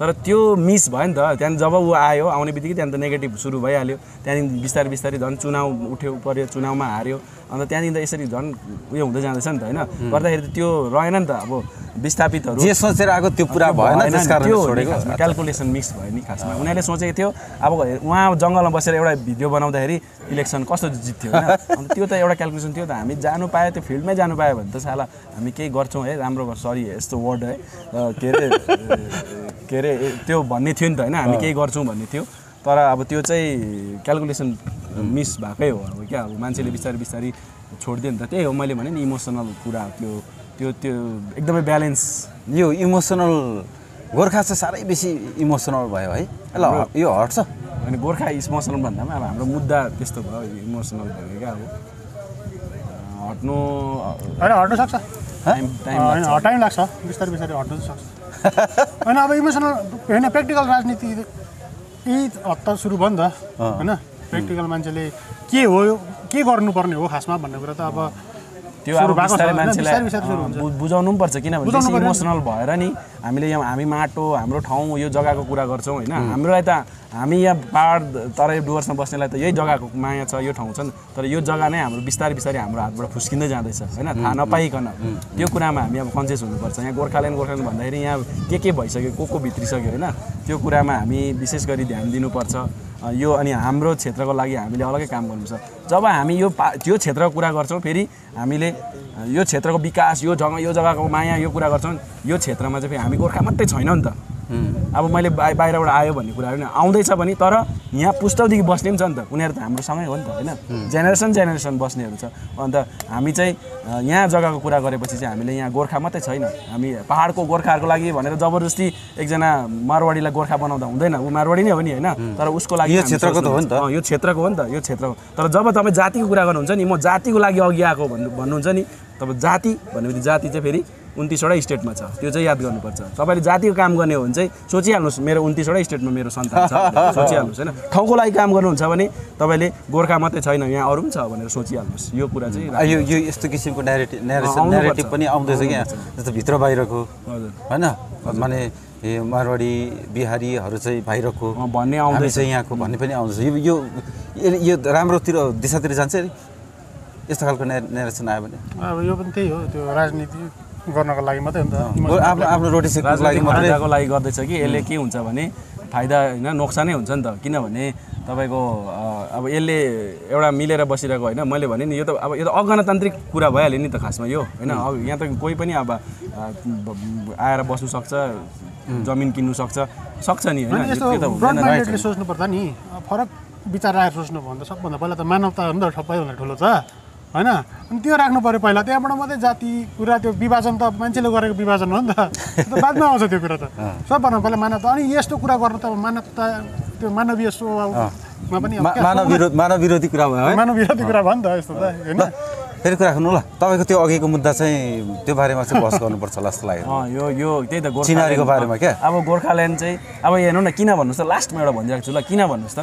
तर त्यो मिस भयो नि त। त्यहाँदेखि जब ऊ आयो आउने बित्तिकै त्यहाँदेखि त नेगेटिभ सुरु भइहाल्यो। त्यहाँदेखि बिस्तारै बिस्तारै झन् चुनाव उठ्यो पऱ्यो चुनावमा हार्यो। अन्त त्यहाँदेखि त यसरी झन् उयो हुँदै जाँदैछ नि त होइन? गर्दाखेरि त त्यो रहेन नि त अब विस्थापितहरू। जे सोचेर आएको त्यो पुरा भएन त्यो क्यालकुलेसन मिक्स भयो नि खासमा। उनीहरूले सोचेको थियो अब उहाँ जङ्गलमा बसेर एउटा भिडियो बनाउँदाखेरि इलेक्सन कस्तो जित्थ्यो होइन? अन्त त्यो त एउटा क्यालकुलेसन थियो त। हामी जानु पायो त्यो फिल्डमै जानु पायो भने त साला हामी केही गर्छौँ है? राम्रो गर्छ। सरी यस्तो वर्ड है? के अरे के अरे त्यो भन्ने थियो नि त होइन? हामी केही गर्छौँ भन्ने थियो। तर अब त्यो चाहिँ क्यालकुलेसन मिस भएकै हो अब क्या? अब मान्छेले बिस्तारै बिस्तारै छोडिदियो नि त। त्यही हो मैले भने नि इमोसनल कुरा त्यो। त्यो त्यो एकदमै ब्यालेन्स। यो इमोसनल गोर्खा चाहिँ साह्रै बेसी इमोसनल भयो है। ल यो हट्छ अनि गोर्खा इमोसनल भन्दा पनि अब हाम्रो मुद्दा त्यस्तो भयो इमोसनल भयो क्या अब। हट्नु होइन हट्नु सक्छ। टाइम लाग्छ। बिस्तारै बिस्तारै हट्नु सक्छ। होइन अब इमोसनल होइन प्र्याक्टिकल राजनीति यही हप्ता सुरु भयो नि त। होइन? प्र्याक्टिकल मान्छेले के हो के गर्नुपर्ने हो खासमा भन्ने कुरा त अब त्यो अब बिस्तारै? मान्छेलाई बुझाउनु पनि पर्छ किनभने। इमोसनल भएर नि हामीले यहाँ हामी माटो हाम्रो ठाउँ यो जग्गाको कुरा गर्छौँ होइन। हामीलाई त हामी यहाँ पाहाड तराई डुवर्समा बस्नेलाई त यही जग्गाको माया छ यो ठाउँ छ नि। तर यो जग्गा नै हाम्रो बिस्तारै बिस्तारै हाम्रो हातबाट फुस्किँदै जाँदैछ होइन? थाहा नपाइकन। त्यो कुरामा हामी अब कन्सियस हुनुपर्छ। यहाँ गोर्खाल्यान्ड गोर्खाल्यान्ड भन्दाखेरि यहाँ के के भइसक्यो को को भित्रिसक्यो होइन? त्यो कुरामा हामी विशेष गरी ध्यान दिनुपर्छ। यो अनि हाम्रो क्षेत्रको लागि हामीले अलग्गै काम गर्नुपर्छ। जब हामी यो पा त्यो क्षेत्रको कुरा गर्छौँ फेरि हामीले यो क्षेत्रको विकास यो जग्गा यो जग्गाको माया यो कुरा गर्छौँ यो क्षेत्रमा चाहिँ फेरि हामी गोर्खा मात्रै छैन नि त। अब मैले बाहि बाहिरबाट आयो भन्ने कुराहरू नि आउँदैछ भने तर यहाँ पुस्तौदेखि बस्ने पनि छ नि त। उनीहरू त हाम्रो सँगै हो नि त होइन? जेनेरेसन जेनेरेसन बस्नेहरू छ। अन्त हामी चाहिँ यहाँ जग्गाको कुरा गरेपछि चाहिँ हामीले यहाँ गोर्खा मात्रै छैन। हामी पाहाडको गोर्खाहरूको लागि भनेर जबरजस्ती एकजना मारवाडीलाई गोर्खा बनाउँदा हुँदैन। ऊ मारवाडी नै हो नि होइन? तर उसको लागि यो क्षेत्रको त हो नि त। यो क्षेत्रको हो नि त यो क्षेत्रको। तर जब तपाईँ जातिको कुरा गर्नुहुन्छ नि म जातिको लागि अघि आएको भन्नु भन्नुहुन्छ नि तब जाति भनेपछि जाति चाहिँ फेरि उन्तिसवटा स्टेटमा छ। त्यो चाहिँ याद गर्नुपर्छ। तपाईँले जातिको काम गर्ने हो भने चाहिँ सोचिहाल्नुहोस् मेरो उन्तिसवटा स्टेटमा मेरो सन्तान छ सोचिहाल्नुहोस् होइन? ठाउँको लागि काम गर्नुहुन्छ भने तपाईँले गोर्खा मात्रै छैन यहाँ अरू पनि छ भनेर सोचिहाल्नुहोस्। यो कुरा चाहिँ आ, यो यो यस्तो किसिमको। न्यारेटिभ पनि आउँदैछ क्या। जस्तो भित्र बाहिरको हजुर। होइन? माने ए मारवाडी बिहारीहरू चाहिँ बाहिरको। भन्ने आउँदैछ। चाहिँ यहाँको भन्ने पनि आउँदैछ। यो यो यो- राम्रोतिर दिशातिर जान्छ अरे? यस्तो खालको न्या न्यारेसन आयो भने। अब यो पनि त्यही हो त्यो राजनीति। गर्नको लागि मात्रै हो नि त। आफ्नो आफ्नो रोटी सेक्नुको लागि फाइदाको लागि गर्दैछ कि? यसले के हुन्छ भने फाइदा होइन नोक्सानै हुन्छ नि त। किनभने तपाईँको अब यसले एउटा मिलेर बसिरहेको होइन। मैले भने नि यो त अब यो त अगणतान्त्रिक कुरा भइहाल्यो नि त खासमा यो होइन? अब यहाँ त कोही पनि अब आएर बस्नु सक्छ जमिन किन्नु सक्छ सक्छ नि होइन? सोच्नु पर्दा नि फरक विचार राखेर सोच्नु भयो भने त सबभन्दा पहिला त मानवता हो नि त सबैभन्दा ठुलो छ। होइन? अनि त्यो राख्नु पऱ्यो पहिला। त्यहाँबाट मात्रै जाति कुरा त्यो विभाजन त मान्छेले गरेको विभाजन हो नि त। बादमा आउँछ त्यो कुरा त। सबभन्दा पहिला मानवता। अनि यस्तो कुरा गर्नु त अब मानवता त्यो मानवीय स्वभावमा पनि मानव विरोध मानव विरोधी कुरा भयो है। मानव विरोधी कुरा भयो नि त यस्तो त होइन? फेरि कुरा गर्नु ल। तपाईँको त्यो अघिको मुद्दा चाहिँ त्यो बारेमा चाहिँ बस गर्नुपर्छ होला जस्तो लाग्यो। अँ, यो यो त्यही त चिनारीको बारेमा क्या? अब गोर्खाल्यान्ड चाहिँ अब हेर्नु न किन भन्नुहोस् त लास्टमा एउटा भनिदिरहेको छु ल किन भन्नुहोस् त?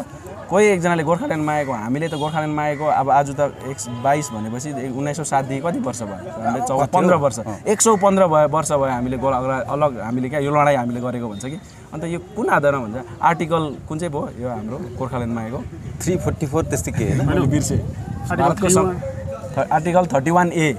कोही एकजनाले गोर्खाल्यान्ड मागेको हामीले त गोर्खाल्यान्ड मागेको। अब आज त एक बाइस भनेपछि उन्नाइस सौ सातदेखि कति वर्ष भयो? हामीले चौ पन्ध्र वर्ष। एक सौ पन्ध्र भयो वर्ष भयो हामीले गोल अलग अलग हामीले क्या यो लडाइँ हामीले गरेको भन्छ कि? अन्त यो कुन आधारमा भन्छ आर्टिकल कुन चाहिँ भयो? यो हाम्रो गोर्खाल्यान्ड मागेको। थ्री फोर्टी फोर त्यस्तै के होइन? Article thirty one A.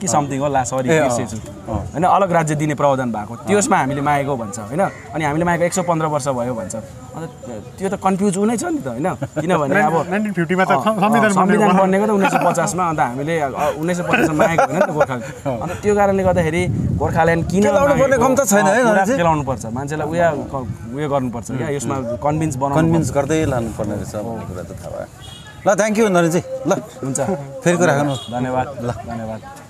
कि समथिङ होला सरी होइन अलग राज्य दिने प्रावधान भएको। त्यसमा हामीले मागेको भन्छ होइन? अनि हामीले मागेको एक सौ पन्ध्र वर्ष भयो भन्छ। अन्त त्यो त कन्फ्युज हुनै छ नि त होइन? किनभने अब संविधान बनेको त उन्नाइस सौ पचासमा अन्त हामीले उन्नाइस सौ पचासमा मागेको होइन नि त गोर्खाल्यान्ड अन्त त्यो कारणले गर्दाखेरि गोर्खाल्यान्ड किन छैन? केलाउनु पर्छ मान्छेलाई उयो उयो गर्नुपर्छ क्या यसमा कन्भिन्स बनाउनु कन्भिन्स गर्दै लानुपर्ने रहेछ कुरा त थाहा भयो। ल थ्याङ्क यू नरेनजी ल हुन्छ। फेरि कुरा गर्नु। धन्यवाद। ल। धन्यवाद।